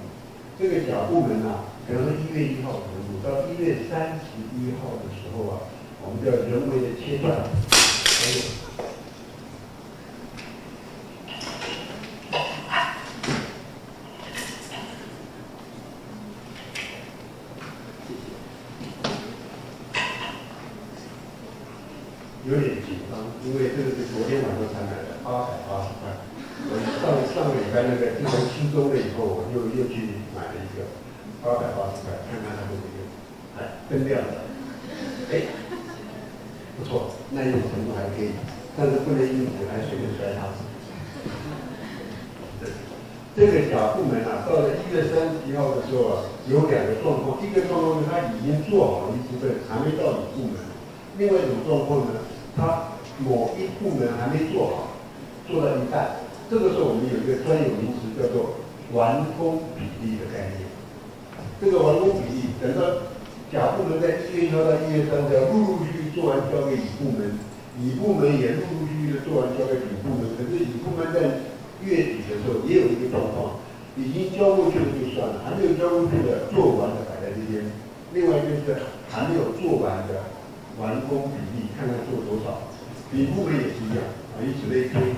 [SPEAKER 1] 这个甲部门啊，可能一月一号投入，到一月三十一号的时候啊，我们就要人为的切断。有因为这个是昨天晚上才买的，八百八十块。我上上个礼拜那个自从轻松了以后，我又又去买了一个八百八十块，看看它会不会用。哎，灯亮了，哎。不错，耐用程度还可以，但是不能因此还随便摔它。这个小部门啊，到了一月三十一号的时候啊，有两个状况，一个状况是它已经做好了一部分，还没到你部门；另外一种状况呢，它某一部门还没做好，做到一半。这个时候我们有一个专有名词叫做完工比例的概念。这个完工比例，等到甲部门在一月一号到一月三十号陆陆续续做完，交给乙部门，乙部门也陆陆续续的做完，交给丙部门。可是乙部门在月底的时候也有一个状况，已经交过去的就算了，还没有交过去的做完的摆在这边。另外就是还没有做完的完工比例，看看做多少。乙部门也是一样啊，以此类推。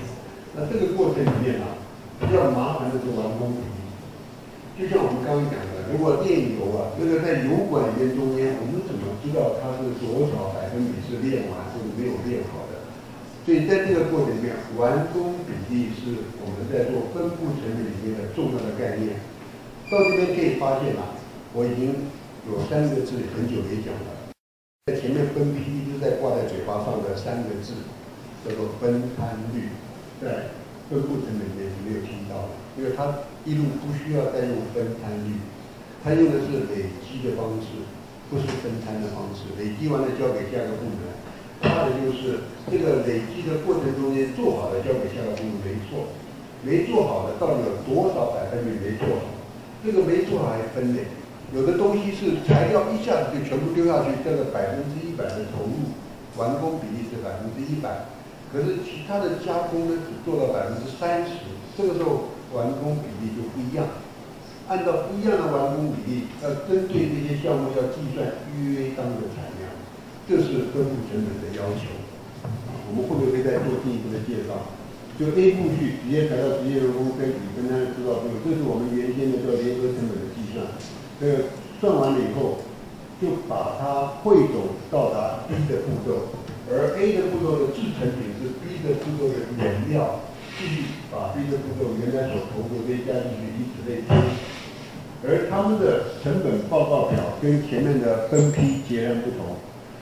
[SPEAKER 1] 那这个过程里面啊，比较麻烦的是完工比例。就像我们刚刚讲的，如果炼油啊，这个在油管里面中间，我们怎么知道它是多少百分比是炼完或者没有炼好的？所以在这个过程里面，完工比例是我们在做分布成本里面的重要的概念。到这边可以发现啊，我已经有三个字很久没讲了，在前面分批一直在挂在嘴巴上的三个字，叫做分摊率，在分布成本里面是没有听到的，因为它。一路不需要再用分摊率，它用的是累积的方式，不是分摊的方式。累积完了交给下一个部门，怕的就是这个累积的过程中间做好的交给下一个部门没错，没做好的到底有多少百分比没做好？这个没做好还分类，有的东西是材料一下子就全部丢下去，这个百分之一百的投入，完工比例是百分之一百，可是其他的加工呢只做到百分之三十，这个时候。完工比例就不一样，按照不一样的完工比例，要针对这些项目要计算预约当的产量，这是分布成本的要求。我们会不会再做进一步的介绍？就 A 部序职业材料、职业人工跟乙分摊制造费用，这是我们原先的叫联合成本的计算。这个算完了以后，就把它汇总到达 B 的步骤，而 A 的步骤的制成品是 B 的步骤的原料。继续把 B 的步骤原来所投入的加进去，以此类推。而他们的成本报告表跟前面的分批截然不同。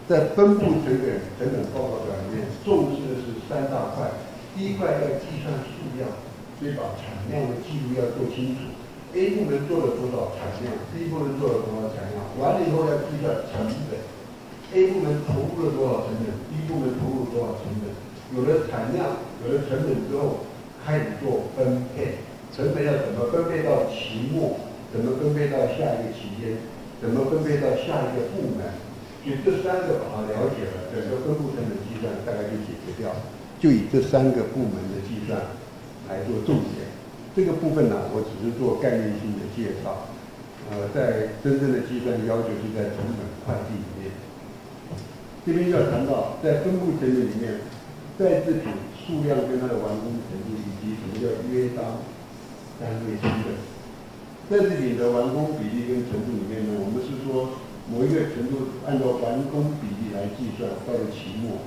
[SPEAKER 1] 在分布成本成本报告表里面，重视的是三大块。第一块要计算数量，所以把产量的记录要做清楚。A 部门做了多少产量，B 部门做了多少产量，完了以后要计算成本。A 部门投入了多少成本，B 部门投入多少成本。有了产量，有了成本之后，开始做分配。成本要怎么分配到期末？怎么分配到下一个期间？怎么分配到下一个部门？就这三个把它了解了，整个分布成本计算大概就解决掉。就以这三个部门的计算来做重点。这个部分呢，我只是做概念性的介绍。呃，在真正的计算要求是在成本会计里面。这边要谈到在分布成本里面，在制品数量跟它的完工程度以及什么叫约当单位成本。在制品的完工比例跟程度里面呢，我们是说某一个程度按照完工比例来计算，到了期末，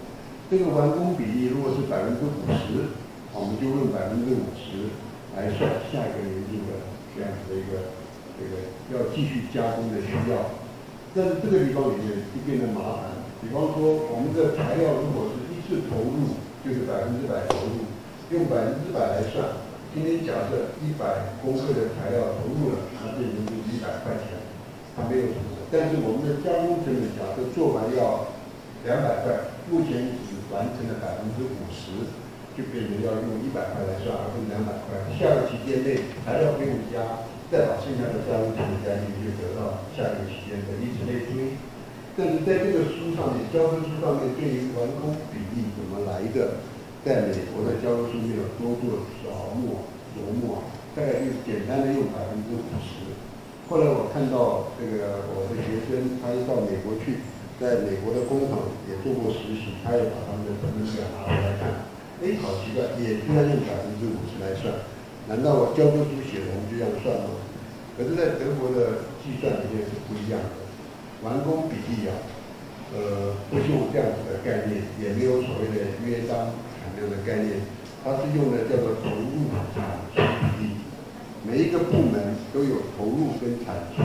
[SPEAKER 1] 这个完工比例如果是百分之五十，我们就用百分之五十来算下一个年度的这样子的一个这个要继续加工的需要。但是这个地方里面就变得麻烦，比方说我们的材料如果是一次投入就是百分之百投入，用百分之百来算。今天假设一百公克的材料投入了，它变成就是一百块钱，它没有什么。但是我们的加工成本假设做完要两百块，目前只完成了百分之五十，就变成要用一百块来算，而不是两百块。下个期间内材料不用加，再把剩下的加工成本加进去，就得到下一个期间的以此类推。但是在这个书上面，交收书上面对于完工比例怎么来的？在美国的交收书没有多做少墨琢磨，大概就简单的用百分之五十。后来我看到这个我的学生，他一到美国去，在美国的工厂也做过实习，他也把他们的成本表拿回来看，哎，好奇怪，也居然用百分之五十来算，难道我交收书写的我们就这样算吗？可是，在德国的计算里面是不一样的，完工比例啊，呃，不是用这样子的概念，也没有所谓的约当。产量的概念，它是用的叫做投入产出比例。每一个部门都有投入跟产出，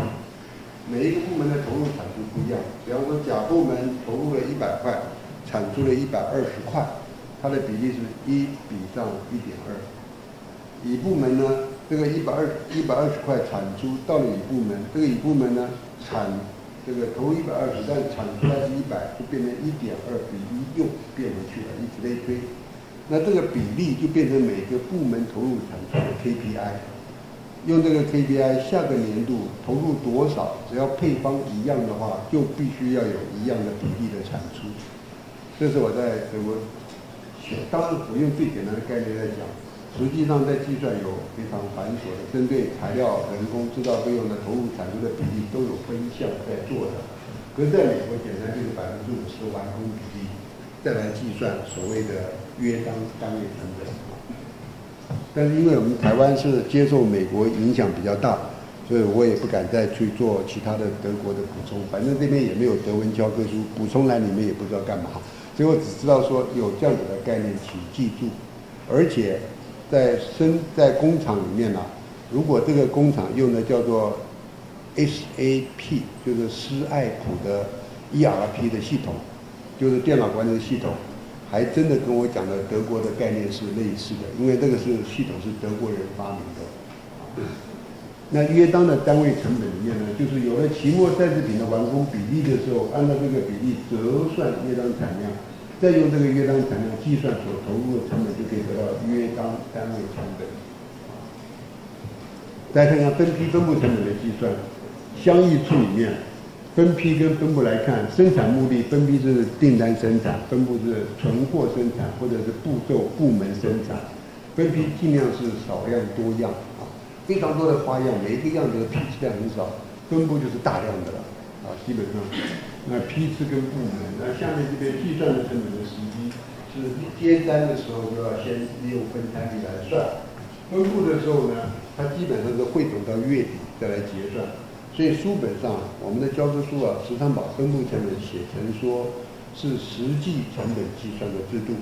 [SPEAKER 1] 每一个部门的投入产出不一样。比方说，甲部门投入了一百块，产出了一百二十块，它的比例是一比上一点二。乙部门呢，这个一百二一百二十块产出到了乙部门，这个乙部门呢产这个投入一百二十，但产出来是一百，就变成一点二比一又变回去了，以此类推。那这个比例就变成每个部门投入产出的 KPI，用这个 KPI，下个年度投入多少，只要配方一样的话，就必须要有一样的比例的产出。这是我在德国，当然我用最简单的概念在讲，实际上在计算有非常繁琐的，针对材料、人工、制造费用的投入产出的比例都有分项在做的。可是在美国，简单就是百分之五十的完工比例，再来计算所谓的。约当单位成本，但是因为我们台湾是接受美国影响比较大，所以我也不敢再去做其他的德国的补充。反正这边也没有德文教科书，补充栏里面也不知道干嘛，所以我只知道说有这样子的概念，请记住。而且在生在工厂里面呢，如果这个工厂用的叫做 SAP，就是施爱普的 ERP 的系统，就是电脑管理系统。还真的跟我讲的德国的概念是类似的，因为这个是系统是德国人发明的。那约当的单位成本里面呢，就是有了期末在制品的完工比例的时候，按照这个比例折算约当产量，再用这个约当产量计算所投入的成本，就可以得到约当单位成本。再看看分批分布成本的计算，相异处里面。分批跟分布来看，生产目的分批是订单生产，分布是存货生产或者是步骤部门生产。分批尽量是少量多样，非常多的花样，每一个样子的批次量很少。分布就是大量的了啊，基本上那批次跟部门，那下面这边计算的成本的时机是接单的时候就要先利用分摊率来算，分布的时候呢，它基本上是汇总到月底再来结算。所以书本上，我们的教科书啊，时常把分布成本写成说是实际成本计算的制度，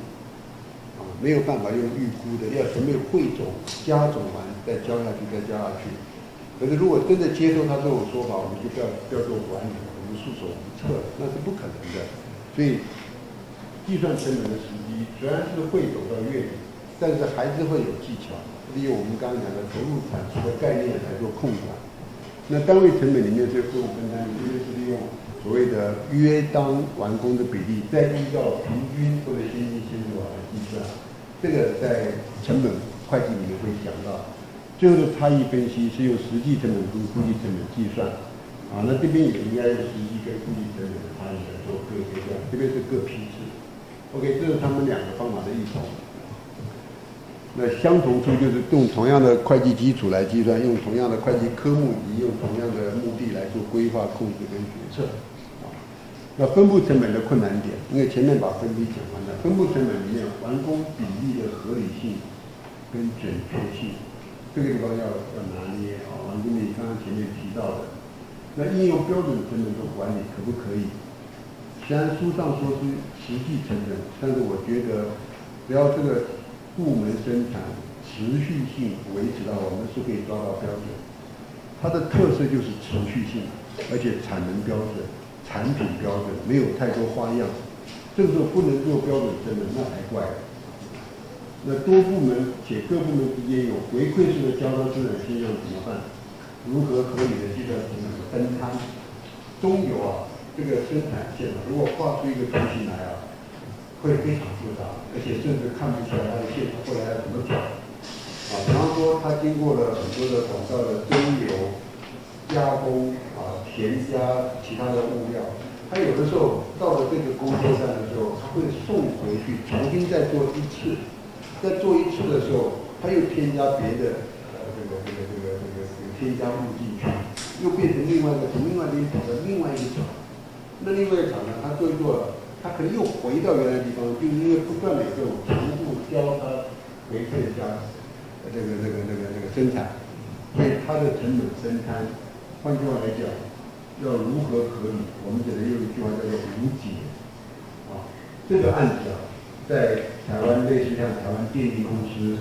[SPEAKER 1] 没有办法用预估的，要全部汇总、加总完再交下去，再交下去。可是如果真的接受他这种说法，我们就不要不要做管理，我们束手无策，那是不可能的。所以计算成本的时机虽然是汇总到月底，但是还是会有技巧，利用我们刚刚讲的投入产出的概念来做控管。那单位成本里面这个货物分摊，因为是利用所谓的约当完工的比例，再依照平均或者先进先入来计算，这个在成本会计里面会讲到。最后的差异分析是用实际成本跟估计成本计算，啊，那这边也应该用实际跟估计成本的差异来做各阶段，这边是各批次。OK，这是他们两个方法的异同。那相同处就是用同样的会计基础来计算，用同样的会计科目以及用同样的目的来做规划、控制跟决策。那分布成本的困难点，因为前面把分比讲完了，分布成本里面完工比例的合理性跟准确性，这个地方要要拿捏啊。王经理刚刚前面提到的，那应用标准成本做管理可不可以？虽然书上说是实际成本，但是我觉得只要这个。部门生产持续性维持到，我们是可以抓到标准。它的特色就是持续性，而且产能标准、产品标准，没有太多花样。这个时候不能做标准真的那才怪。那多部门且各部门之间有回馈式的交叉生产现象怎么办？如何合理的计算成本分摊？中游啊，这个生产线啊如果画出一个图形来啊。会非常复杂，而且甚至看不出来它的线后来要怎么转。啊，比方说它经过了很多的广告的中游、加工啊、添加其他的物料，它有的时候到了这个工作站的时候，它会送回去重新再做一次。在做一次的时候，它又添加别的呃这个这个这个这个添加物进去，又变成另外一个从另外一边跑到另外一个厂。那另外一个厂呢，它做一做。它可能又回到原来地方，就因为不断的这种重复交叉回馈加这个这个这个这个生产，所以它的成本分摊，换句话来讲，要如何合理？我们只能用一句话叫做无解。啊，这个案子啊，在台湾类似像台湾电力公司、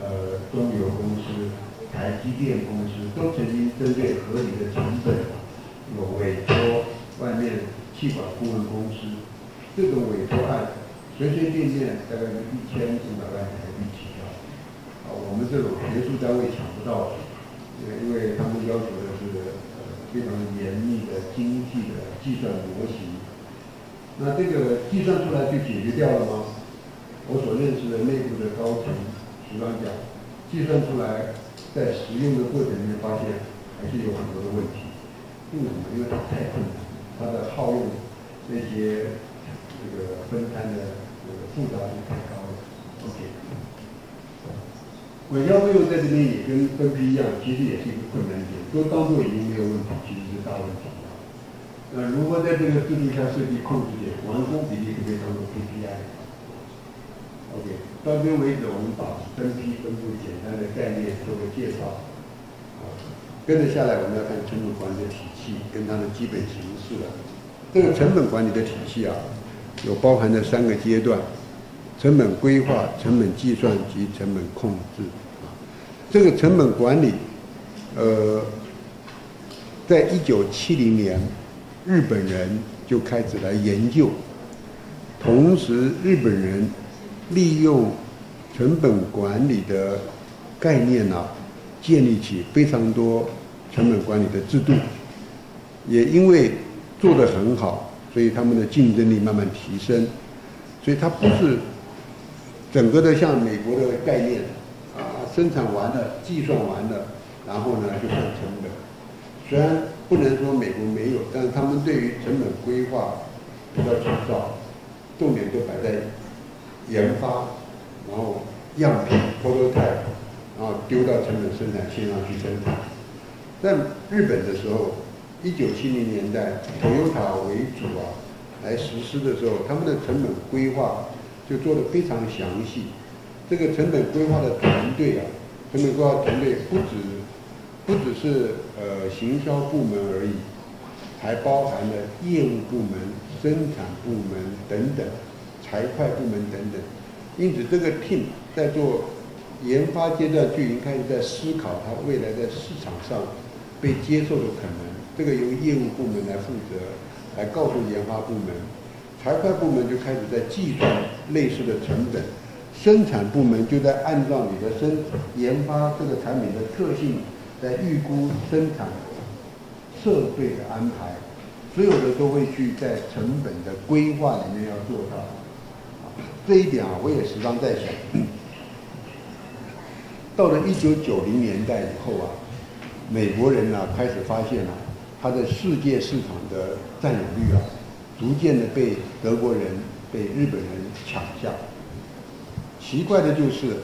[SPEAKER 1] 呃中油公司、台积电公司，都曾经针对合理的成本，有委托外面气管顾问公司。这种委托案，随随便便大概是一千五百万台币起跳，啊，我们这种学术单位抢不到，因为他们要求的是呃非常严密的精细的计算模型。那这个计算出来就解决掉了吗？我所认识的内部的高层，徐刚讲，计算出来在使用的过程里面发现还是有很多的问题。为什么？因为它太困难，它的耗用那些。这个分摊的这个复杂性太高了。OK，尾销费用在这边也跟分批一样，其实也是一个困难点。都当做已经没有问题，其实是大问题。那如何在这个制度下设计控制点？完工比例可以当做 KPI？OK，到这为止，我们把分批分布简单的概念做个介绍。跟着下来，我们要看成本管理的体系跟它的基本形式了。这个成本管理的体系啊。有包含的三个阶段：成本规划、成本计算及成本控制。啊，这个成本管理，呃，在一九七零年，日本人就开始来研究。同时，日本人利用成本管理的概念呢，建立起非常多成本管理的制度。也因为做得很好。所以他们的竞争力慢慢提升，所以它不是整个的像美国的概念啊，生产完了、计算完了，然后呢就算成本。虽然不能说美国没有，但是他们对于成本规划比较粗糙，重点都摆在研发，然后样品 prototype，然后丢到成本生产线上去生产。在日本的时候。一九七零年代，Toyota 为主啊，来实施的时候，他们的成本规划就做得非常详细。这个成本规划的团队啊，成本规划团队不止不只是呃行销部门而已，还包含了业务部门、生产部门等等，财会部门等等。因此，这个 team 在做研发阶段就已经开始在思考它未来在市场上被接受的可能。这个由业务部门来负责，来告诉研发部门，财会部门就开始在计算类似的成本，生产部门就在按照你的生研发这个产品的特性，在预估生产设备的安排，所有的都会去在成本的规划里面要做到。这一点啊，我也时常在想，到了一九九零年代以后啊，美国人呢开始发现了。他的世界市场的占有率啊，逐渐的被德国人、被日本人抢下。奇怪的就是，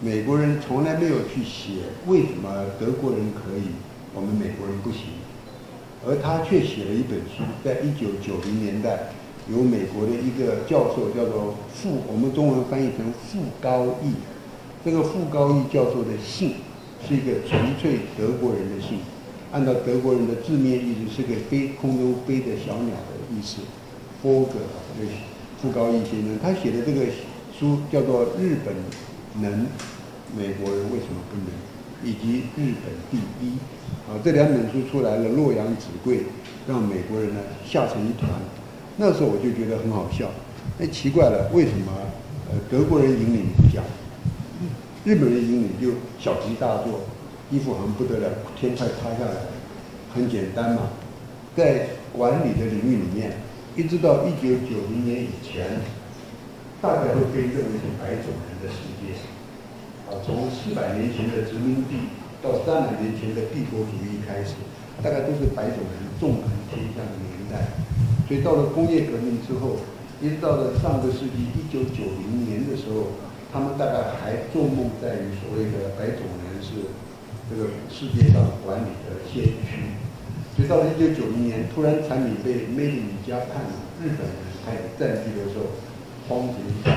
[SPEAKER 1] 美国人从来没有去写为什么德国人可以，我们美国人不行，而他却写了一本书，在一九九零年代，由美国的一个教授叫做傅，我们中文翻译成傅高义，这个傅高义教授的姓是一个纯粹德国人的姓，按照德国人的字面意思是个飞空中飞的小鸟。意思，波格就傅高义先生，他写的这个书叫做《日本能》。美国人为什么不能？以及日本第一啊，这两本书出来了，洛阳纸贵，让美国人呢吓成一团。那时候我就觉得很好笑，哎，奇怪了，为什么呃德国人引领不讲，日本人引领就小题大做，衣服很不得了，天快塌下来。很简单嘛，在管理的领域里面，一直到一九九零年以前，大概会被认为是白种人的世界。啊从四百年前的殖民地到三百年前的帝国主义开始，大概都是白种人纵横天下的年代。所以到了工业革命之后，一直到了上个世纪一九九零年的时候，他们大概还做梦在于所谓的白种人是这个世界上管理的先驱。所以到了一九九零年，突然产品被 Made in Japan 日本人开始占据的时候，慌成一团。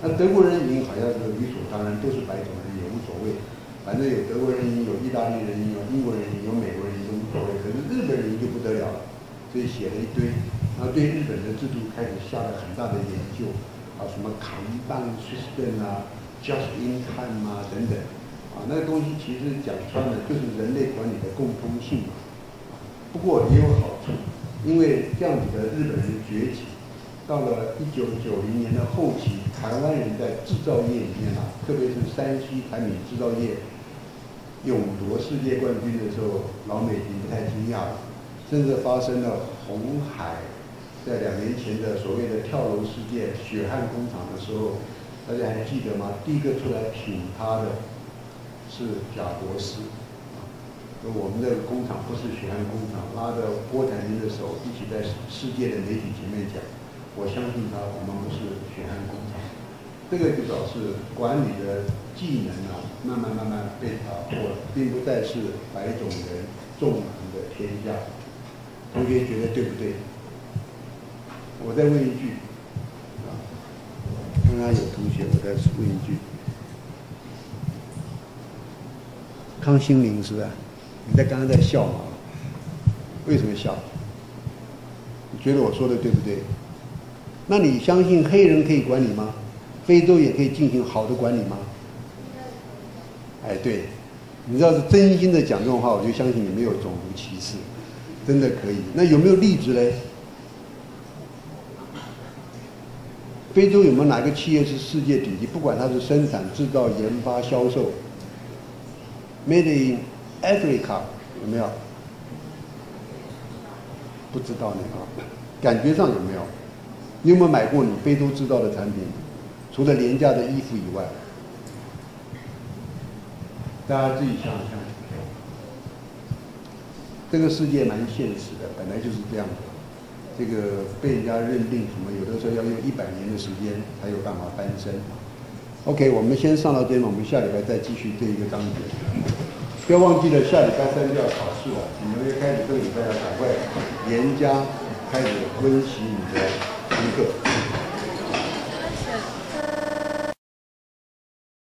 [SPEAKER 1] 那德国人赢好像是理所当然，都是白种人也无所谓，反正有德国人赢，有意大利人赢，有英国人赢，有美国人赢都无所谓。可是日本人赢就不得了了，所以写了一堆，然后对日本的制度开始下了很大的研究，啊，什么扛棒 system 啊，just in time 啊等等，啊，那个东西其实讲穿了就是人类管理的共通性嘛。不过也有好处，因为这样子的日本人崛起。到了一九九零年的后期，台湾人在制造业里面啊，特别是山西产品制造业勇夺世界冠军的时候，老美已经不太惊讶了。甚至发生了红海在两年前的所谓的跳楼事件，血汗工厂的时候，大家还记得吗？第一个出来挺他的是贾博士，我们的工厂不是血汗工厂，拉着郭台铭的手一起在世界的媒体前面讲。我相信他，我们不是血汗工厂，这个就表示管理的技能啊，慢慢慢慢被打破了，并不再是白种人纵横的天下。同学觉得对不对？我再问一句，啊，刚刚有同学，我再问一句，康心玲是吧？你在刚刚在笑吗？为什么笑？你觉得我说的对不对？那你相信黑人可以管理吗？非洲也可以进行好的管理吗？哎，对，你要是真心的讲这种话，我就相信你没有种族歧视，真的可以。那有没有例子嘞？非洲有没有哪个企业是世界顶级？不管它是生产、制造、研发、销售，Made in Africa 有没有？不知道呢啊，感觉上有没有？你有没有买过你非洲制造的产品？除了廉价的衣服以外，大家自己想想。这个世界蛮现实的，本来就是这样的。这个被人家认定什么，有的时候要用一百年的时间才有办法翻身。OK，我们先上到这边，我们下礼拜再继续这一个章节。不要忘记了，下礼拜三就要考试了，你们要开始这个礼拜要赶快严加开始温习你的。功课。